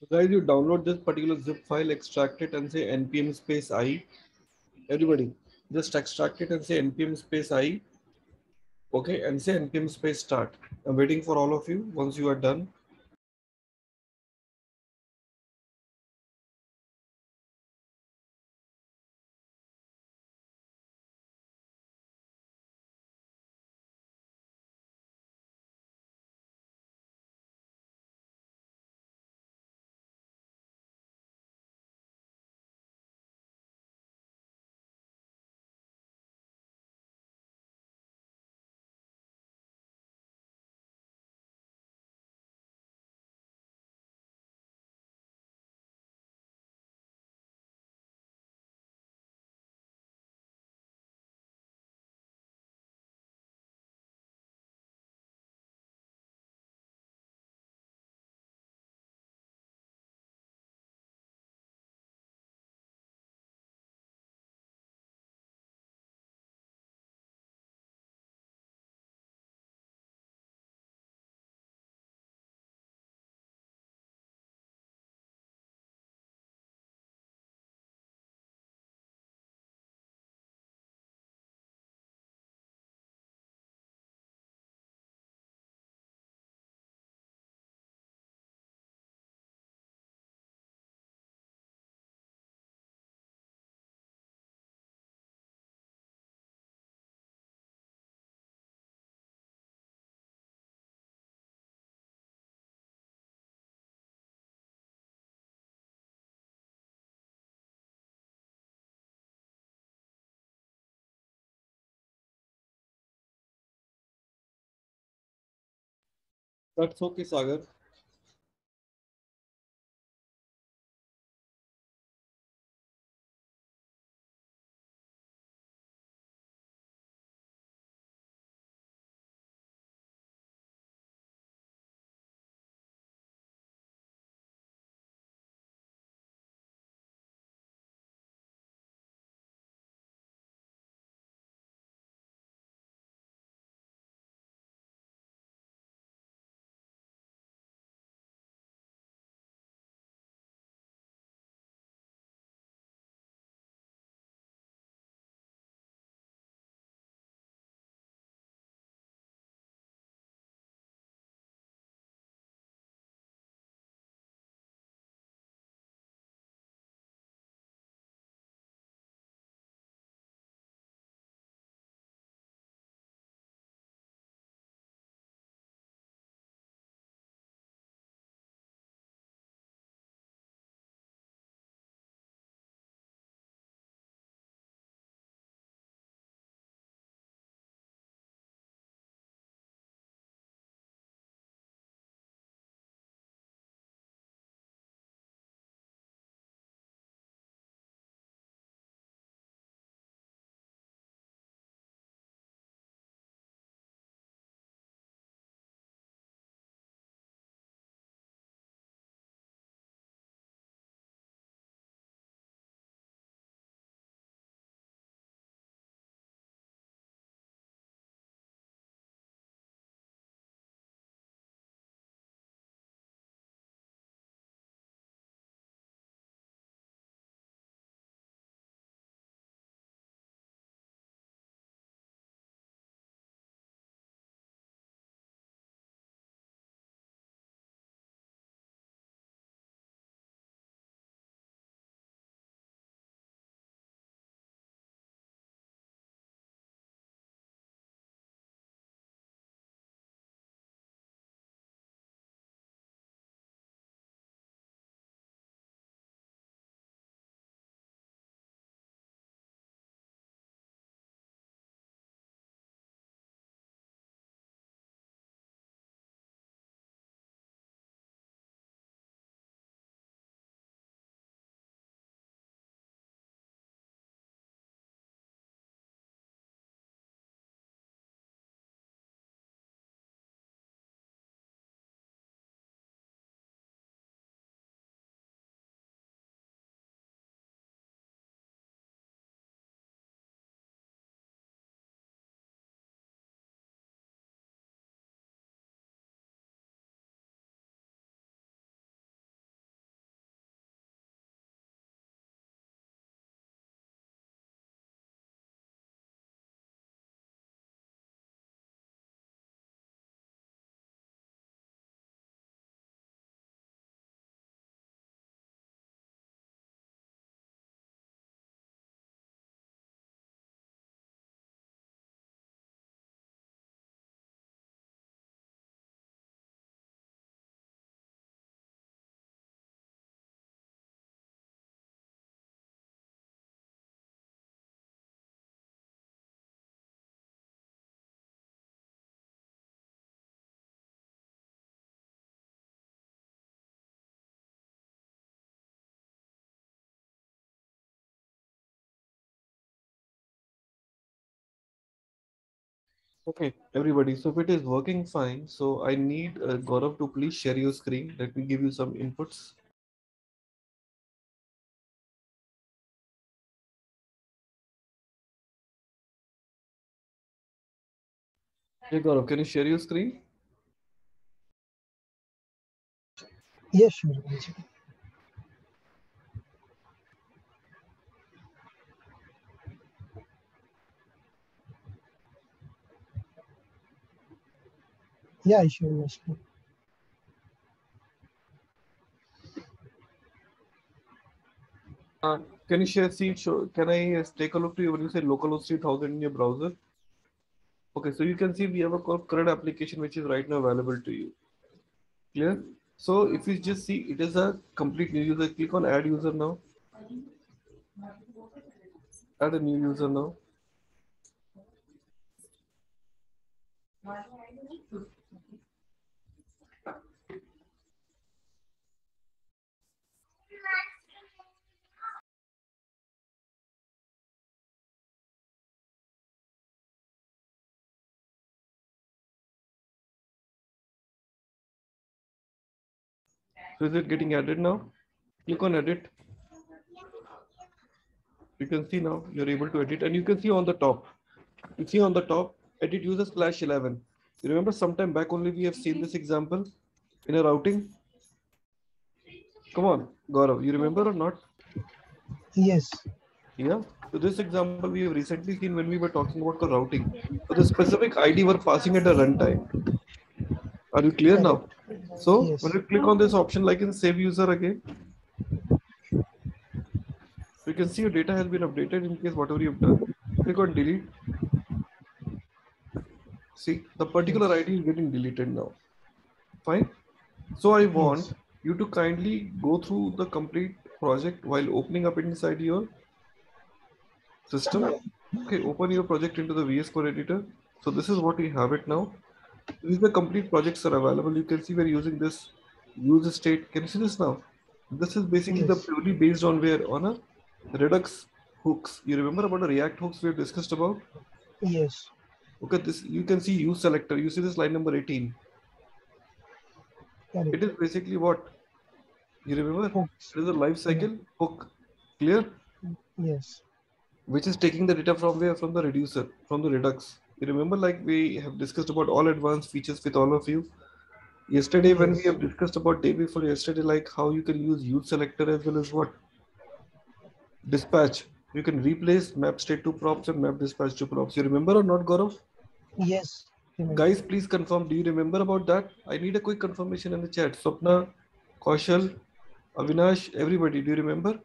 So guys, you download this particular zip file, extract it and say npm space i. Everybody, just extract it and say npm space i. Okay, and say npm space start. I'm waiting for all of you. Once you are done, That's okay, Sagar. Okay, everybody. So if it is working fine, so I need uh, Gaurav to please share your screen. Let me give you some inputs. Hey Gaurav, can you share your screen? Yes, sure. Yeah, I sure. Yes, sure. Uh, can you share see show can I take a look to you when you say localhost 3000 in your browser? Okay, so you can see we have a current application which is right now available to you. Clear? So if you just see it is a complete new user, click on add user now. Add a new user now. So is it getting added now? Click on edit. You can see now you're able to edit and you can see on the top. You see on the top, edit user slash 11. You remember sometime back only we have seen this example in a routing. Come on, Gaurav, you remember or not? Yes. Yeah. So this example we have recently seen when we were talking about the routing. So the specific ID we're passing at a runtime. Are you clear now? So Yes. when you click on this option like in save user again, you can see your data has been updated in case whatever you've done. Click on delete. See the particular ID is getting deleted now. Fine. So I want you to kindly go through the complete project while opening up inside your system. Okay, open your project into the VS Code editor. So this is what we have it now. These the complete projects are available. You can see we're using this use state. Can you see this now? This is basically the Yes. purely based on where on a Redux hooks. You remember about the React hooks we have discussed about? Yes. Okay, this you can see use selector. You see this line number 18. Correct. It is basically what you remember? Hooks. It is a life cycle hook. Clear? Yes. which is taking the data from where from the reducer from the redux you remember like we have discussed about all advanced features with all of you yesterday when we have discussed about day before yesterday like how you can use use selector as well as what dispatch you can replace map state to props and map dispatch to props. You remember or not Gaurav? Yes. Guys please confirm. Do you remember about that? I need a quick confirmation in the chat. Swapna kaushal avinash everybody do you remember?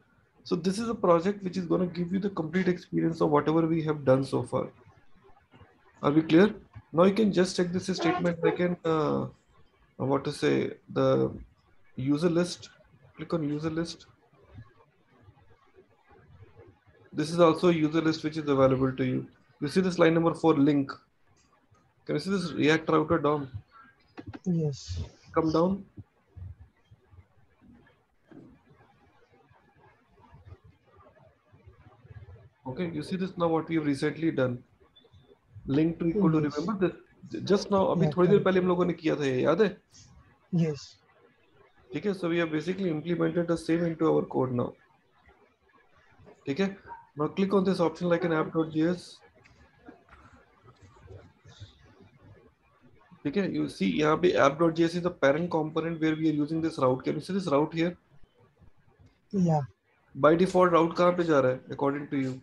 So this is a project which is going to give you the complete experience of whatever we have done so far. Are we clear? Now you can just check this statement. I can, uh, what to say the user list. Click on user list this is also a user list which is available to you you see this line number four link can you see this React router down? Yes. Come down. Okay, you see this now what we have recently done. Link to equal to Yes. remember this just now अभी Yeah, थोड़ी देर correct. पहले हम लोगों ने किया था ये याद है Yes. ठीक है so we have basically implemented the same into our code now ठीक है now click on this option like an app.js ठीक है you see यहाँ पे app.js is the parent component where we are using this route can you see this route here Yeah. by default route कहाँ पे जा रहा है according to you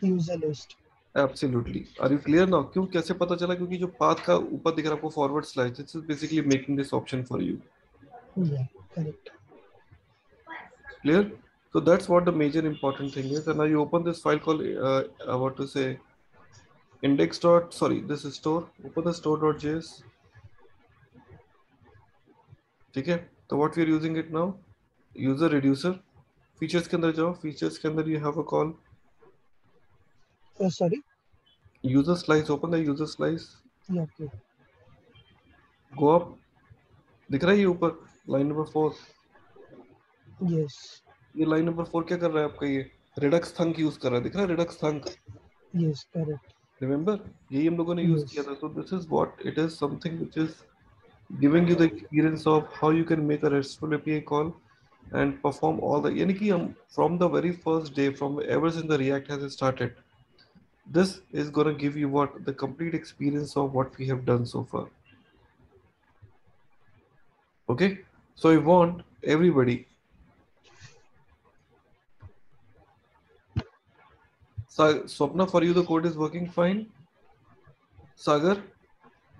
User list. Absolutely. Are you clear now? क्यों कैसे पता चला क्योंकि जो path का ऊपर दिख रहा है आपको forward slash this is basically making this option for you. Yeah. Correct. Clear? So that's what the major important thing is. And now you open this file called, uh, uh, what to say, index dot, sorry, this is store, open the store dot js Okay, so what we are using it now, user reducer, features features के अंदर जाओ features के अंदर you have a call sorry user slice open the user slice okay go up दिख रहा है ये upar line number 4 yes ये लाइन नंबर four, क्या कर रहा है आपका ये? रिडक्स थंक यूज कर रहा है दिख रहा है redux thunk yes correct remember यही हम लोगों ने यूज किया था। So this is what it is something which is giving you the experience of how you can make a restful API call and perform all the यानी कि हम from the very first day from ever since the react has started this is going to give you what the complete experience of what we have done so far. Okay? So i want everybody Sa- Swapna, for you the code is working fine. Sagar,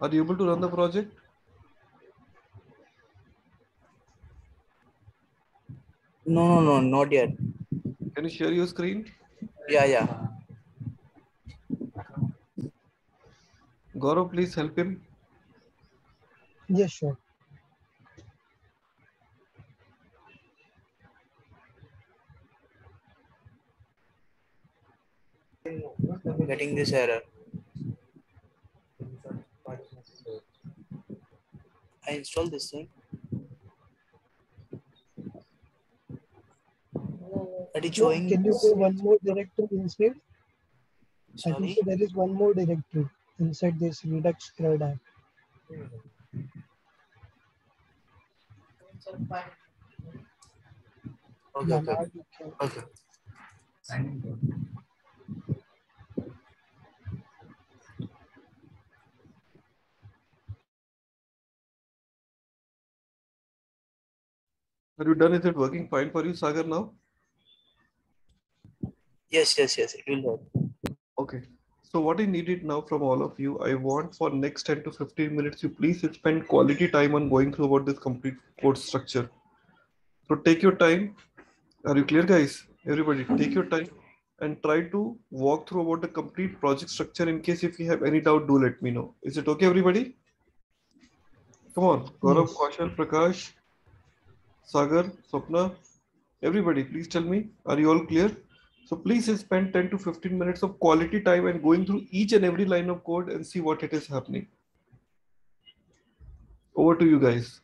are you able to run the project? No, no, no, not yet. Can you share your screen? Yeah, yeah. Gaurav, please help him. Yes. Sure. Getting this error. I installed this thing. It is showing. Can you go one more directory inside? I Sorry. think so there is one more directory inside this Redux CRUD app. Okay, Yeah, okay, now you can. okay. Are you done? Is it working fine for you, Sagar, now? Yes, yes, yes. It will help. Okay. So what I needed now from all of you, I want for next 10 to 15 minutes, you please spend quality time on going through about this complete code structure. So take your time. Are you clear, guys? Everybody, take your time and try to walk through about the complete project structure. In case if you have any doubt, do let me know. Is it okay, everybody? Come on, Gaurav, Yes. Kaushal, Prakash, Sagar, Swapna, everybody, please tell me, are you all clear? So please spend 10 to 15 minutes of quality time and going through each and every line of code and see what it is happening. Over to you guys.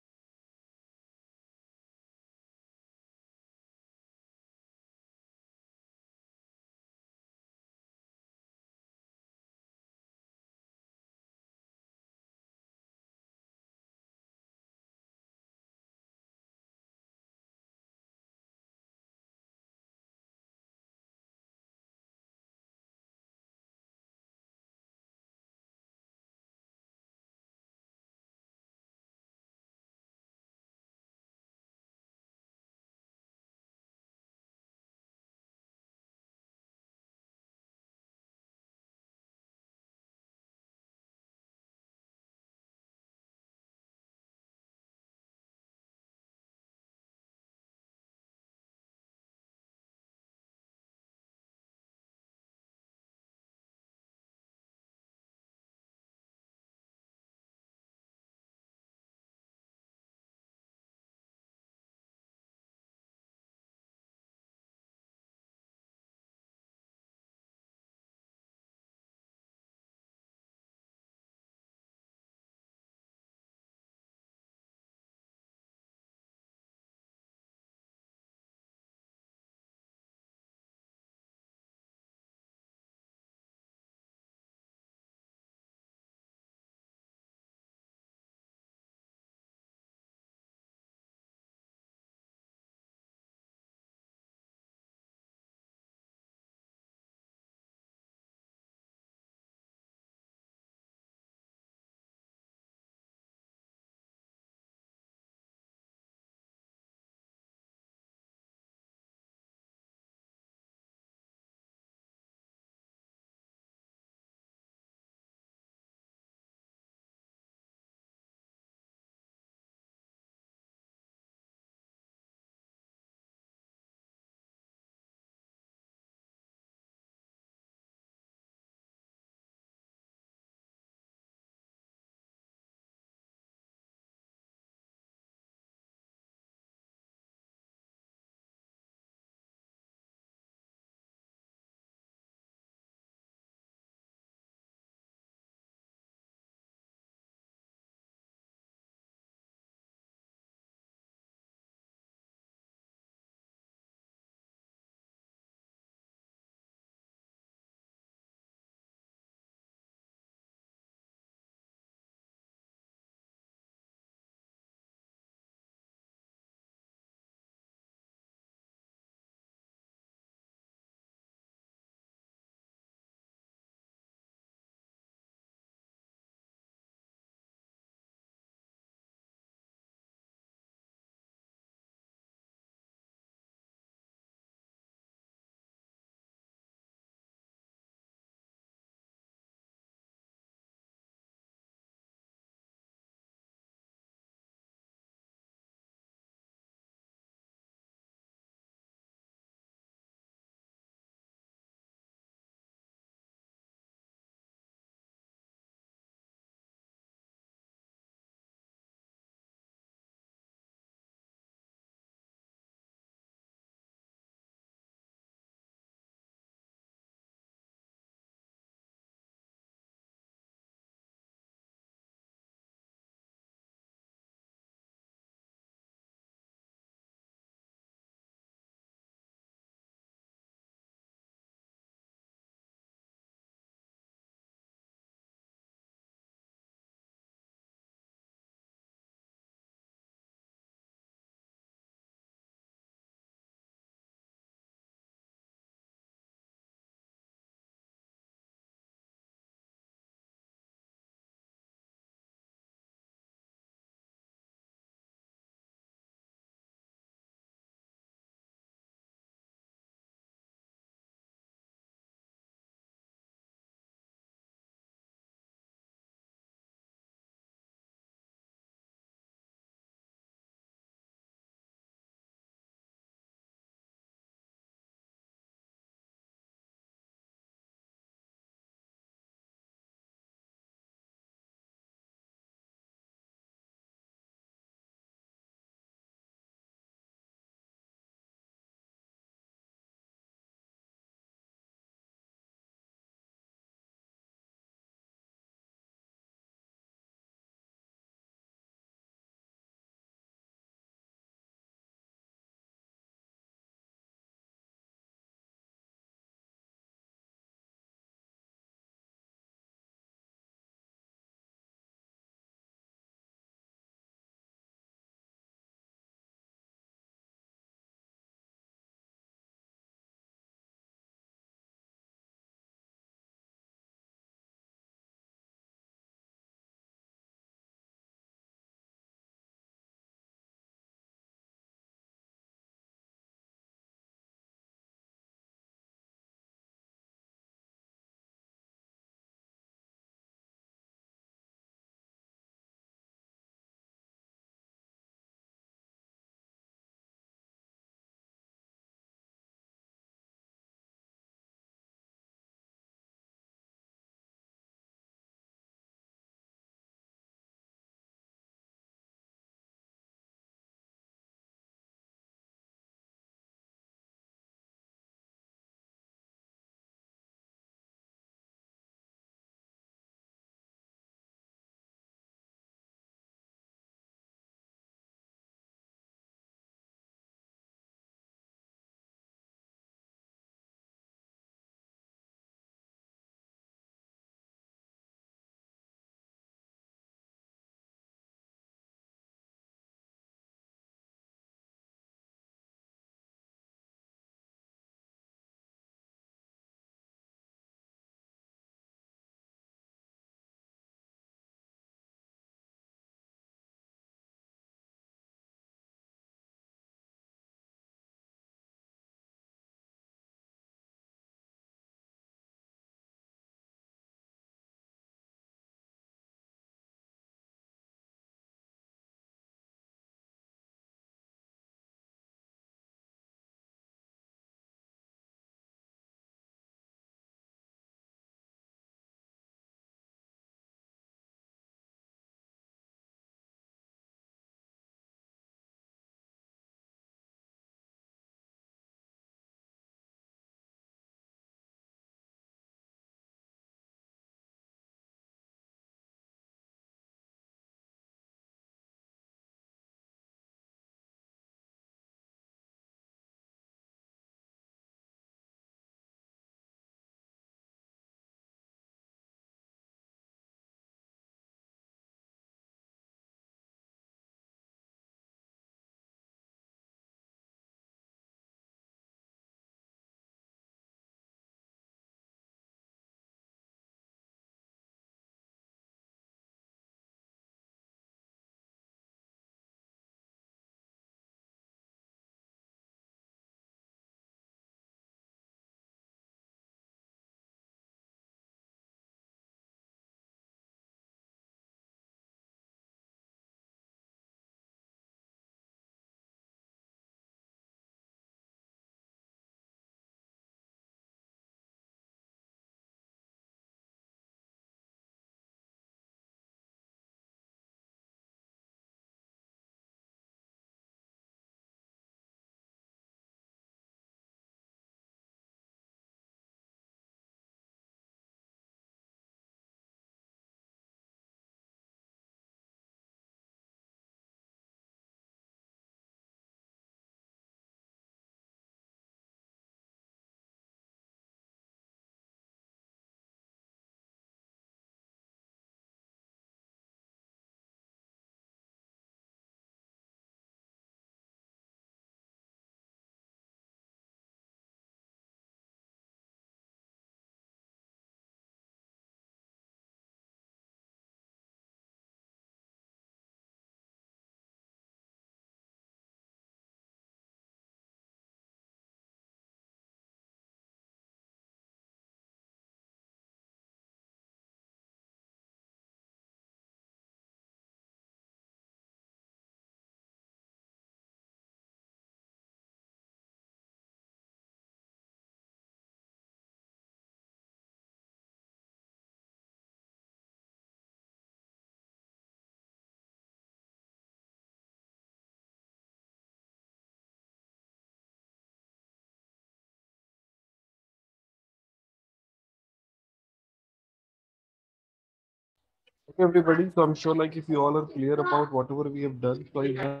Okay, everybody. So I'm sure like if you all are clear about whatever we have done, so I have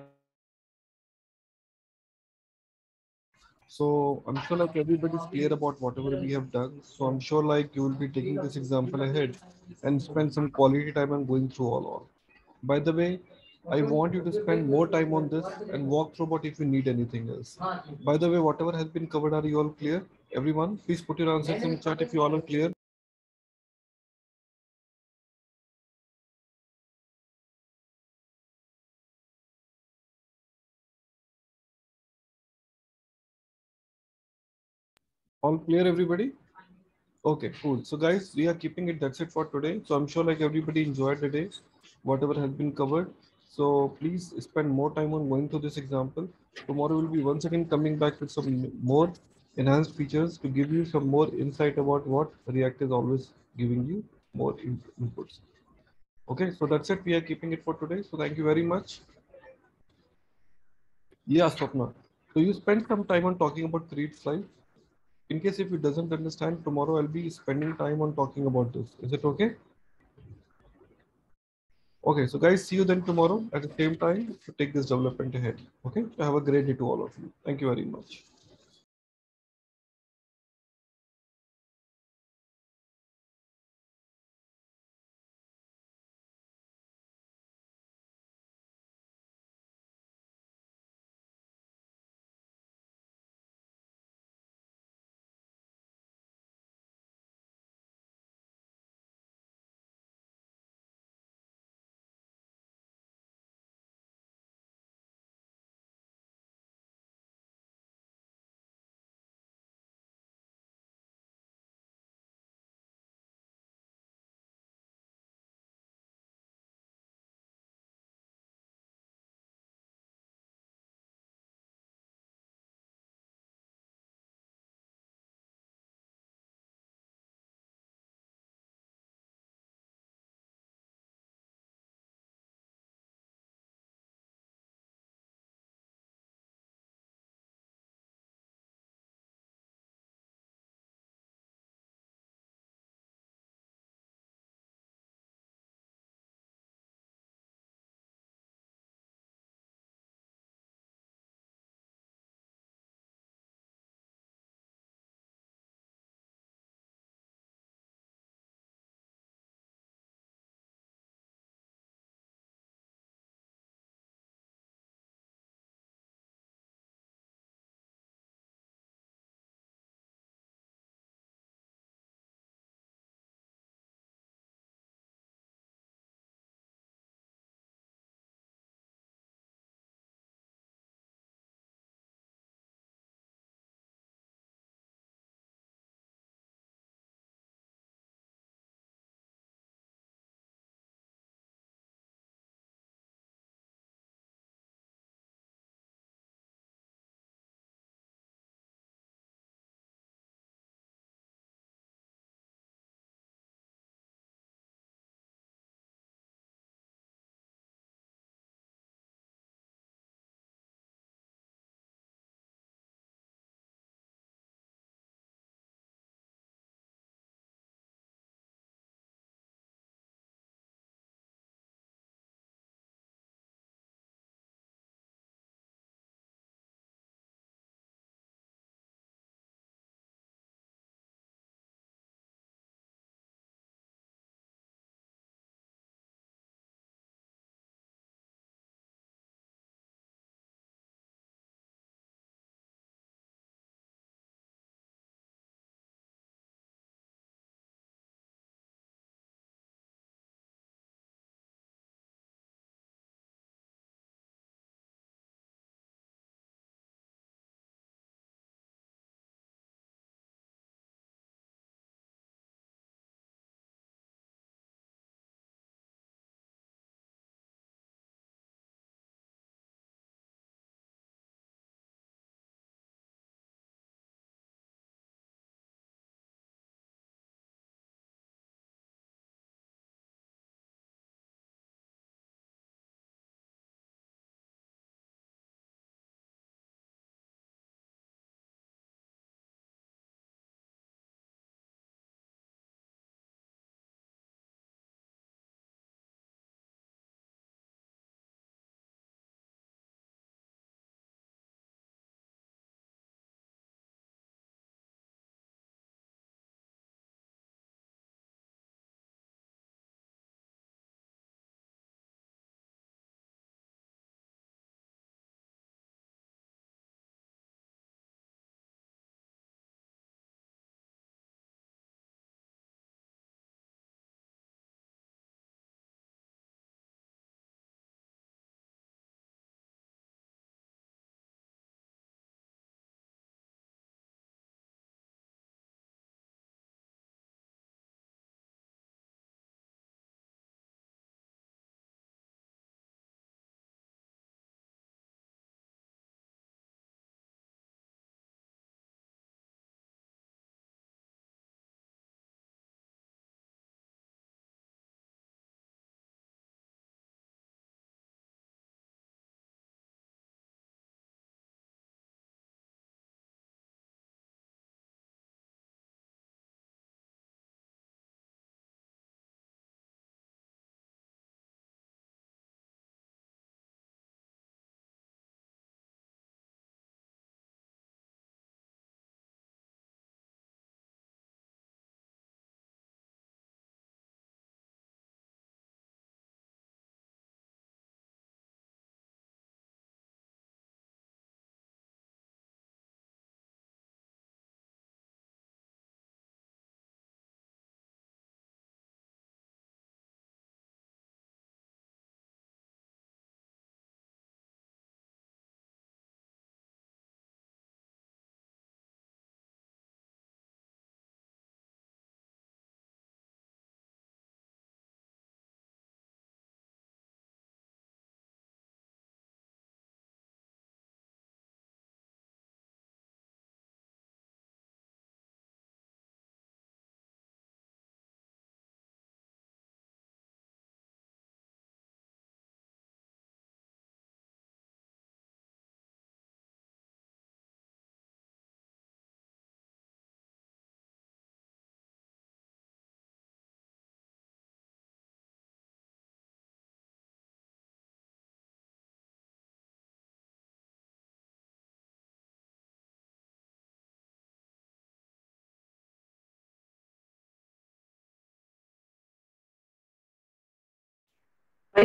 So I'm sure like everybody's clear about whatever we have done. So I'm sure like you will be taking this example ahead and spend some quality time on going through all all. By the way, I want you to spend more time on this and walk through about if you need anything else. By the way, whatever has been covered, are you all clear? Everyone, please put your answers in the chat if you all are clear. All clear, everybody? Okay, cool. So guys, we are keeping it. That's it for today. So I'm sure like everybody enjoyed the day, whatever has been covered. So please spend more time on going through this example. Tomorrow we'll be once again coming back with some more enhanced features to give you some more insight about what React is always giving you more in- inputs. Okay, so that's it. We are keeping it for today. So thank you very much. Yeah, Swapna. So you spent some time on talking about create slice. In case if you doesn't understand, tomorrow I'll be spending time on talking about this. Is it okay? Okay, so guys, see you then tomorrow at the same time to take this development ahead. Okay, so have a great day to all of you. Thank you very much.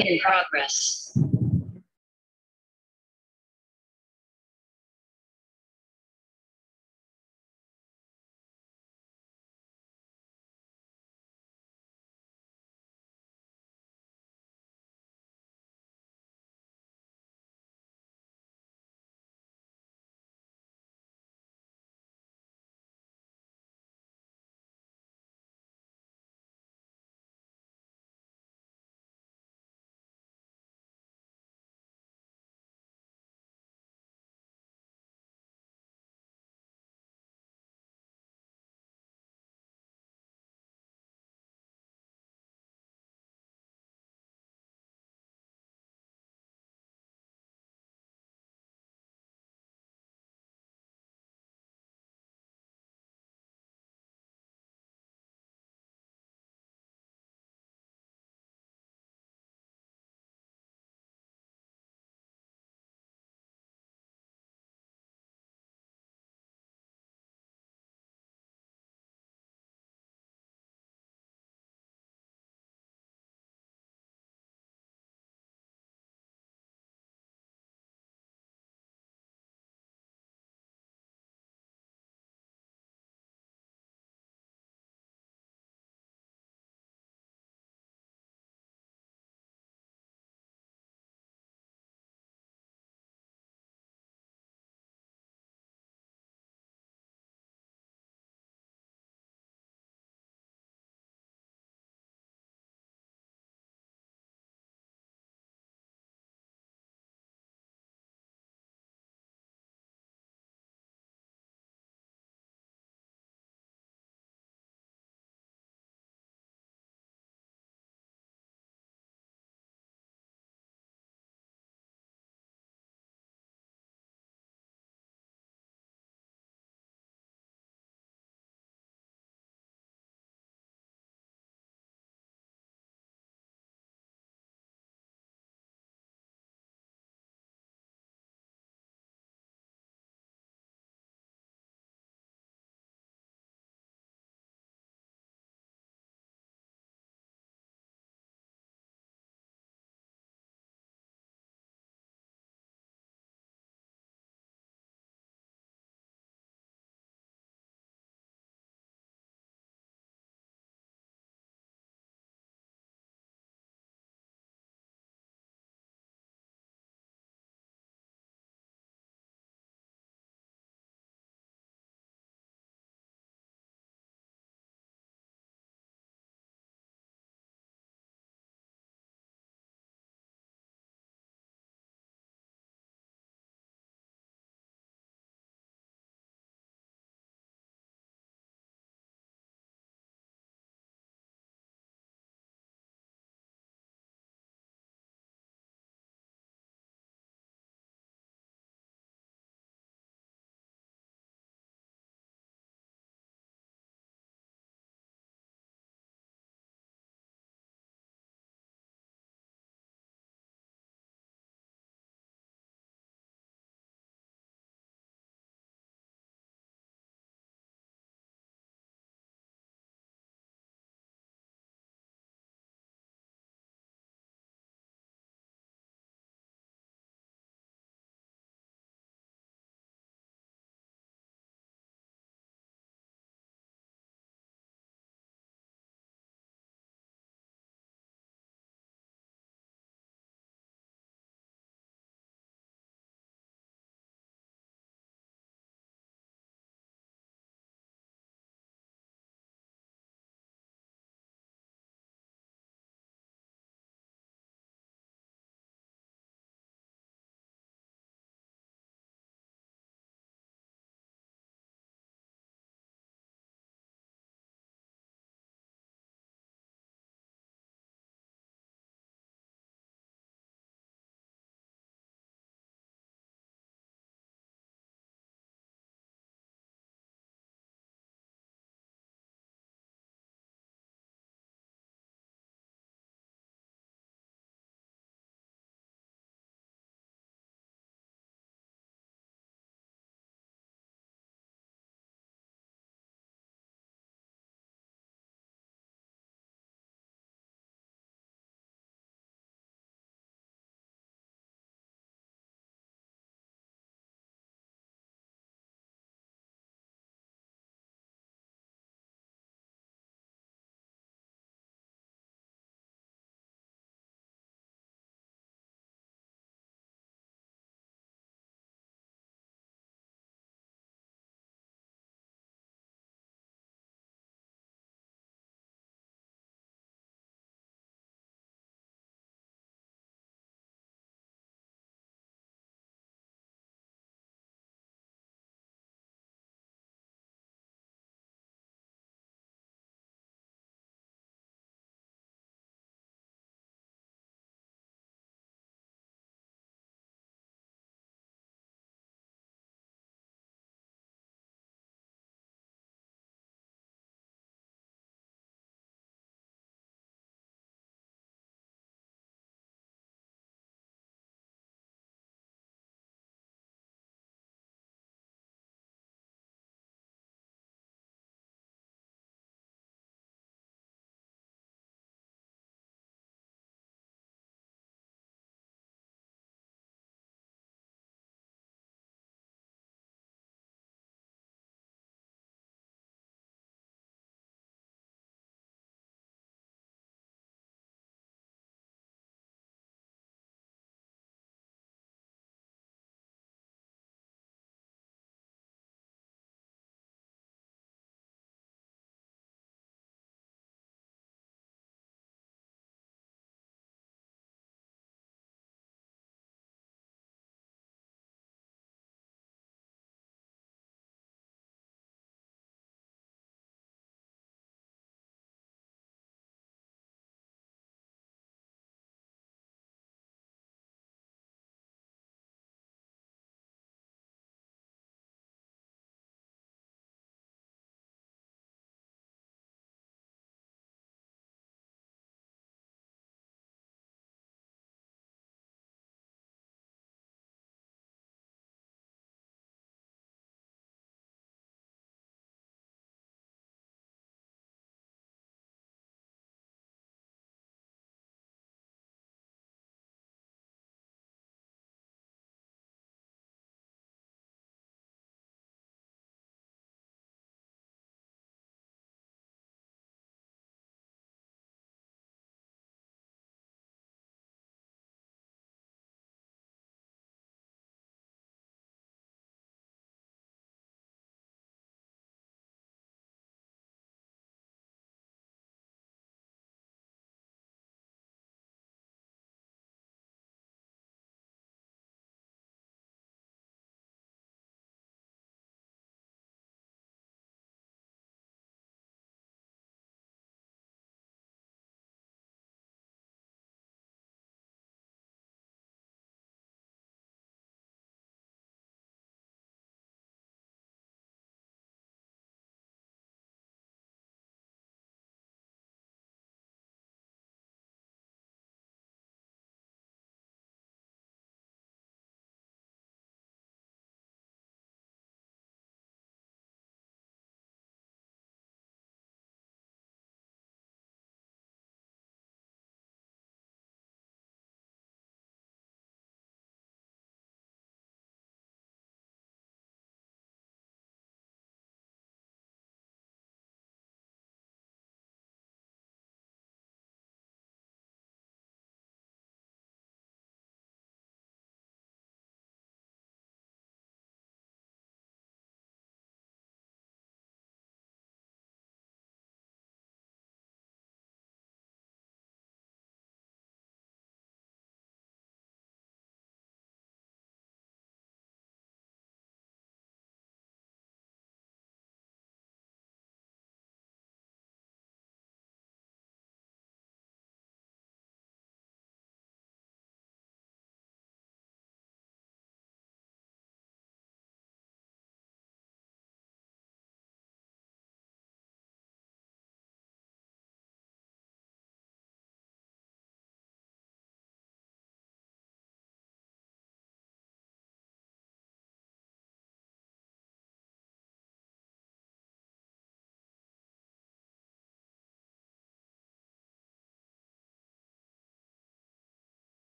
In progress.